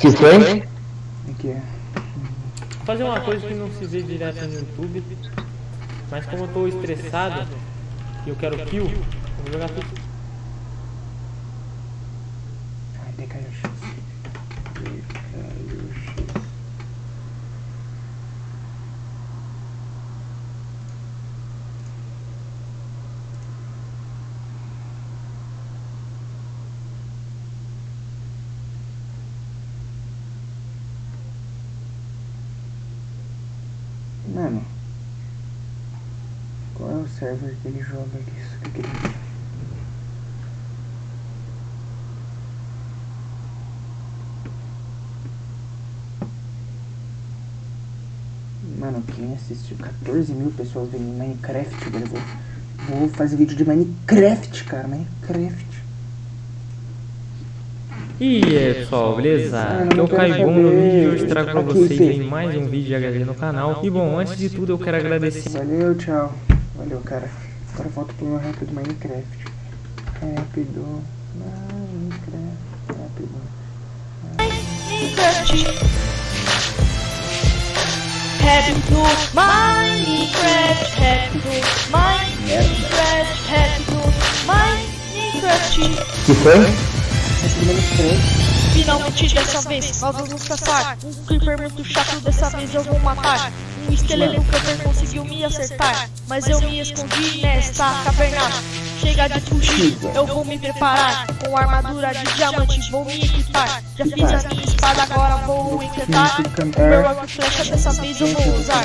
Que foi? Aqui é. Vou fazer uma coisa que não se vê direto no YouTube. Mas como eu tô estressado e eu quero kill, eu vou jogar tudo. Ai, decaiu o X. Decaiu o X. Mano, qual é o server que ele joga isso? Que ele... Mano, quem assistiu 14 mil pessoas vendo Minecraft, velho. Vou, vou fazer vídeo de Minecraft, cara. Minecraft. E aí pessoal, beleza? Ah, Aqui é o Caibon no vídeo de hoje trago pra vocês mais um vídeo de HD no canal. E bom, antes de tudo eu quero agradecer Valeu, tchau. Valeu, cara. Agora volta pro meu rap do Minecraft. Rap do Minecraft. Rap do... Minecraft. Happy do Minecraft, happy do Minecraft, happy do Minecraft. Que foi? Rap do Minecraft. Finalmente dessa vez. Nós vamos caçar Um creeper muito chato, dessa vez eu vou matar. Um esqueleto creeper conseguiu me acertar. Mas eu me escondi nesta caverna. Chega de fugir, eu vou me preparar. Com armadura de diamante, vou me equipar. Já fiz a minha espada, agora vou encantar O meu arco e flecha dessa vez eu vou usar.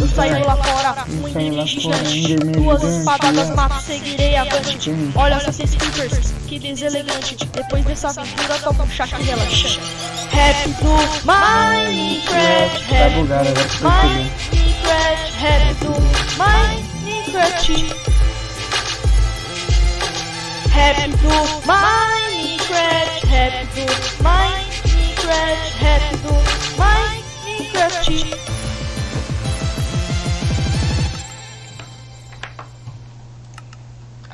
Eu saio lá fora, um enderman gigante. Duas espadas das matas, seguirei avante. Olha só esses creepers, que deselegante Depois dessa aventura tomo um chá que relaxante Happy do Minecraft, Tá happy bugado agora que foi tudo. Minecraft, happy do Minecraft Happy do Minecraft, happy do Minecraft, happy do Minecraft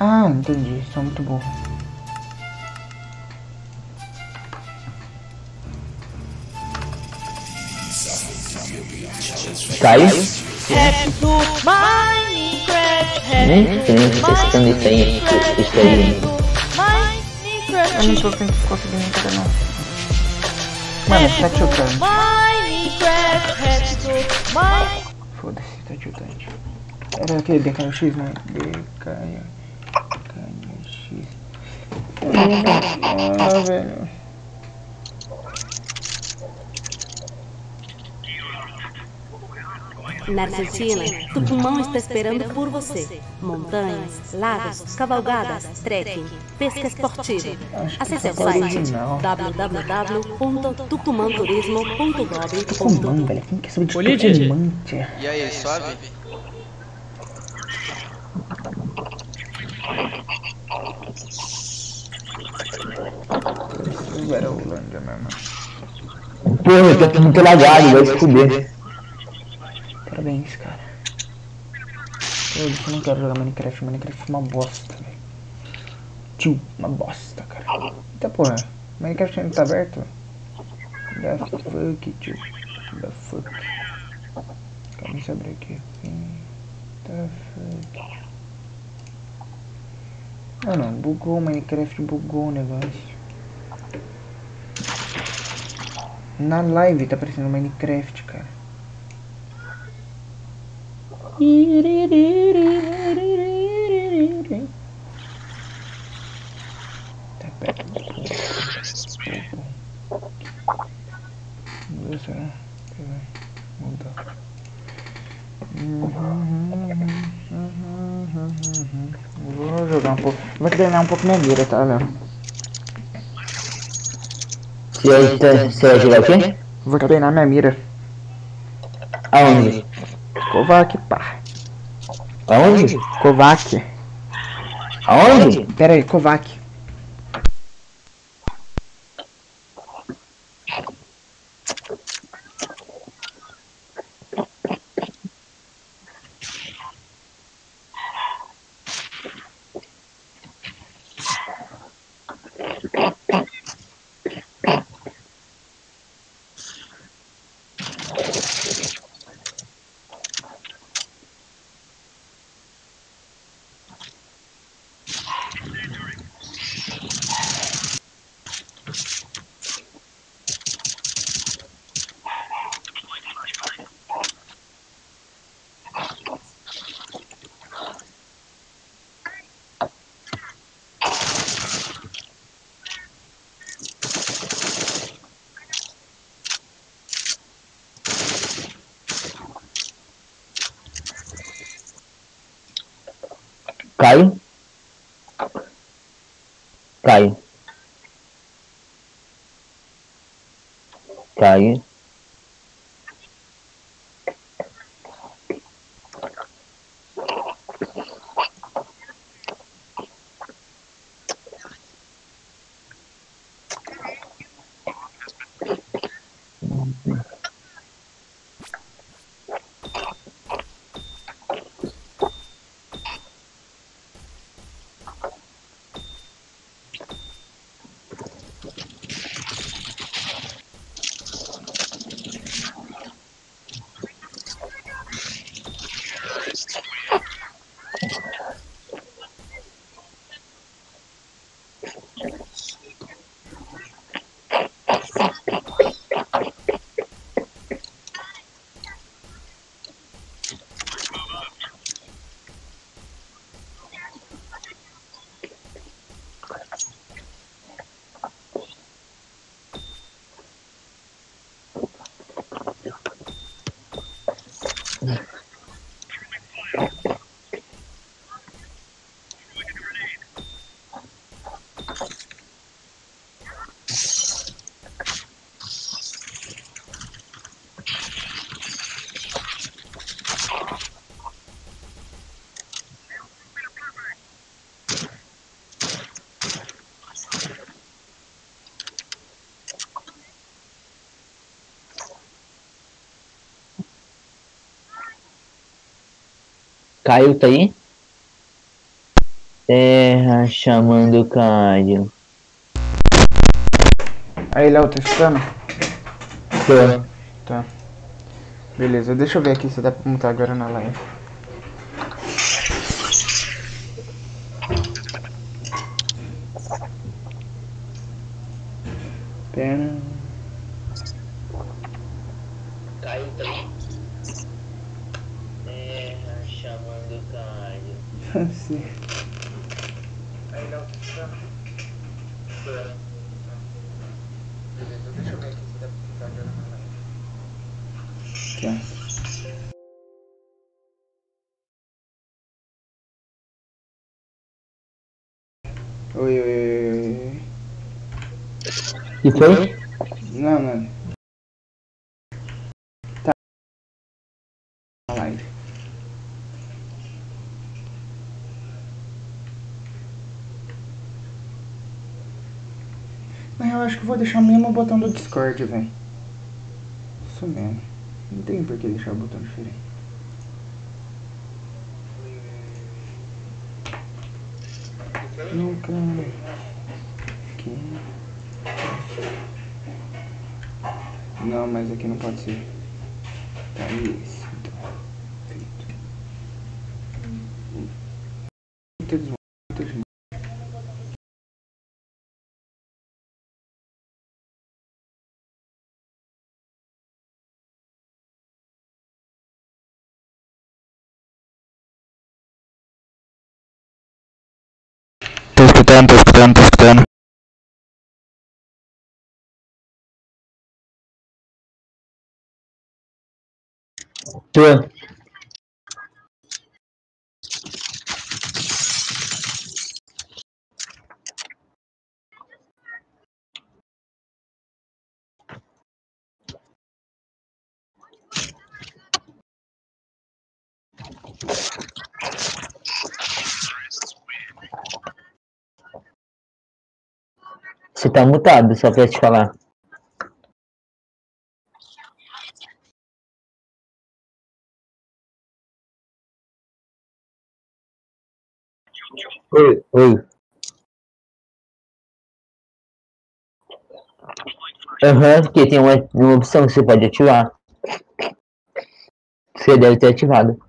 Ah, entendi. Sou muito burro. Caiu? Nem tem Minecraft, isso aí. do Minecraft Eu não tô conseguindo entrar não. Mano, Happy sete do o turn. Minecraft, Minecraft rápido. Mine... Foda-se, tá tiltante. Era aquele DKX, né? DKX. Ah, velho. Na Argentina, Tucumã está esperando por você. Montanhas, lagos, cavalgadas, trekking, pesca esportiva. Acesse o site www.tucumanturismo.gov.br Tucumã, velho. Quem quer saber de Ô, tia? E aí, suave? Era Holândia mesmo. Porra, eu tô muito lagado, vai se fuder. Parabéns, cara. Eu não quero jogar Minecraft. Minecraft é uma bosta, velho. Tio, uma bosta, cara. Eita porra. Minecraft ainda tá aberto? The fuck, tio. The fuck. Calma, deixa eu abrir aqui. The fuck. Ah não, bugou o Minecraft, bugou o negócio. Na live tá aparecendo Minecraft, cara. Tá perto. Vamos ver se vai mudar. Vou jogar um pouco. Vou treinar um pouco minha mira, tá, Léo? Você vai, você vai jogar o quê? Vou treinar minha mira. Aonde? Kovac, pá. Aonde? Kovac. Aonde? Pera aí, Kovac. Caio? Caio. Caio. Caio tá aí? Terra chamando Caio. Aí, Léo, tá escutando? Tô. Tá. Beleza, deixa eu ver aqui se dá pra montar agora na live. Pera. Caio também. É, chamando o Caio. Sim. Aí não, tá. Beleza, deixa eu ver aqui se dá pra ficar Aqui, ó. Oi, oi, oi, oi, oi. E foi? Não, não. Tá. Live. Mas eu acho que vou deixar mesmo o botão do Discord, velho. Isso mesmo. Não tem por que deixar o botão diferente. Não, cara. Aqui. Aqui não pode ser. Tá isso. Tua. Você tá mutado, só pra te falar. Oi, oi. Aham, porque tem uma, uma opção que você pode ativar. Você deve ter ativado.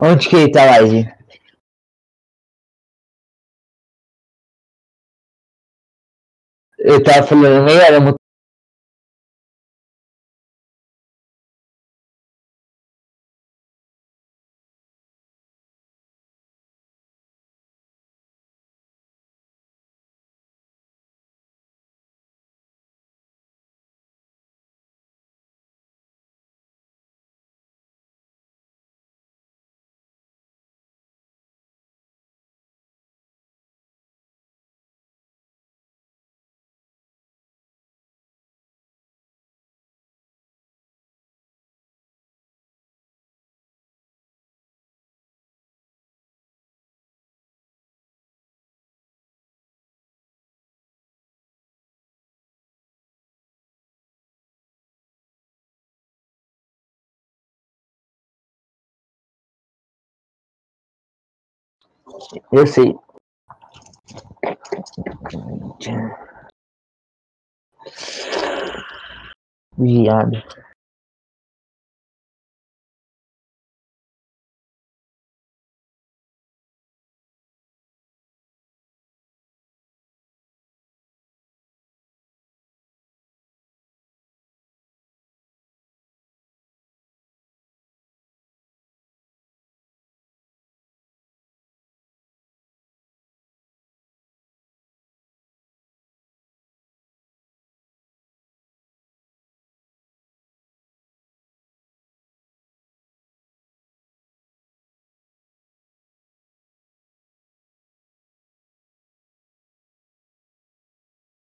Onde que tá a live? Eu tava falando meia hora mu- Eu sei. Viado.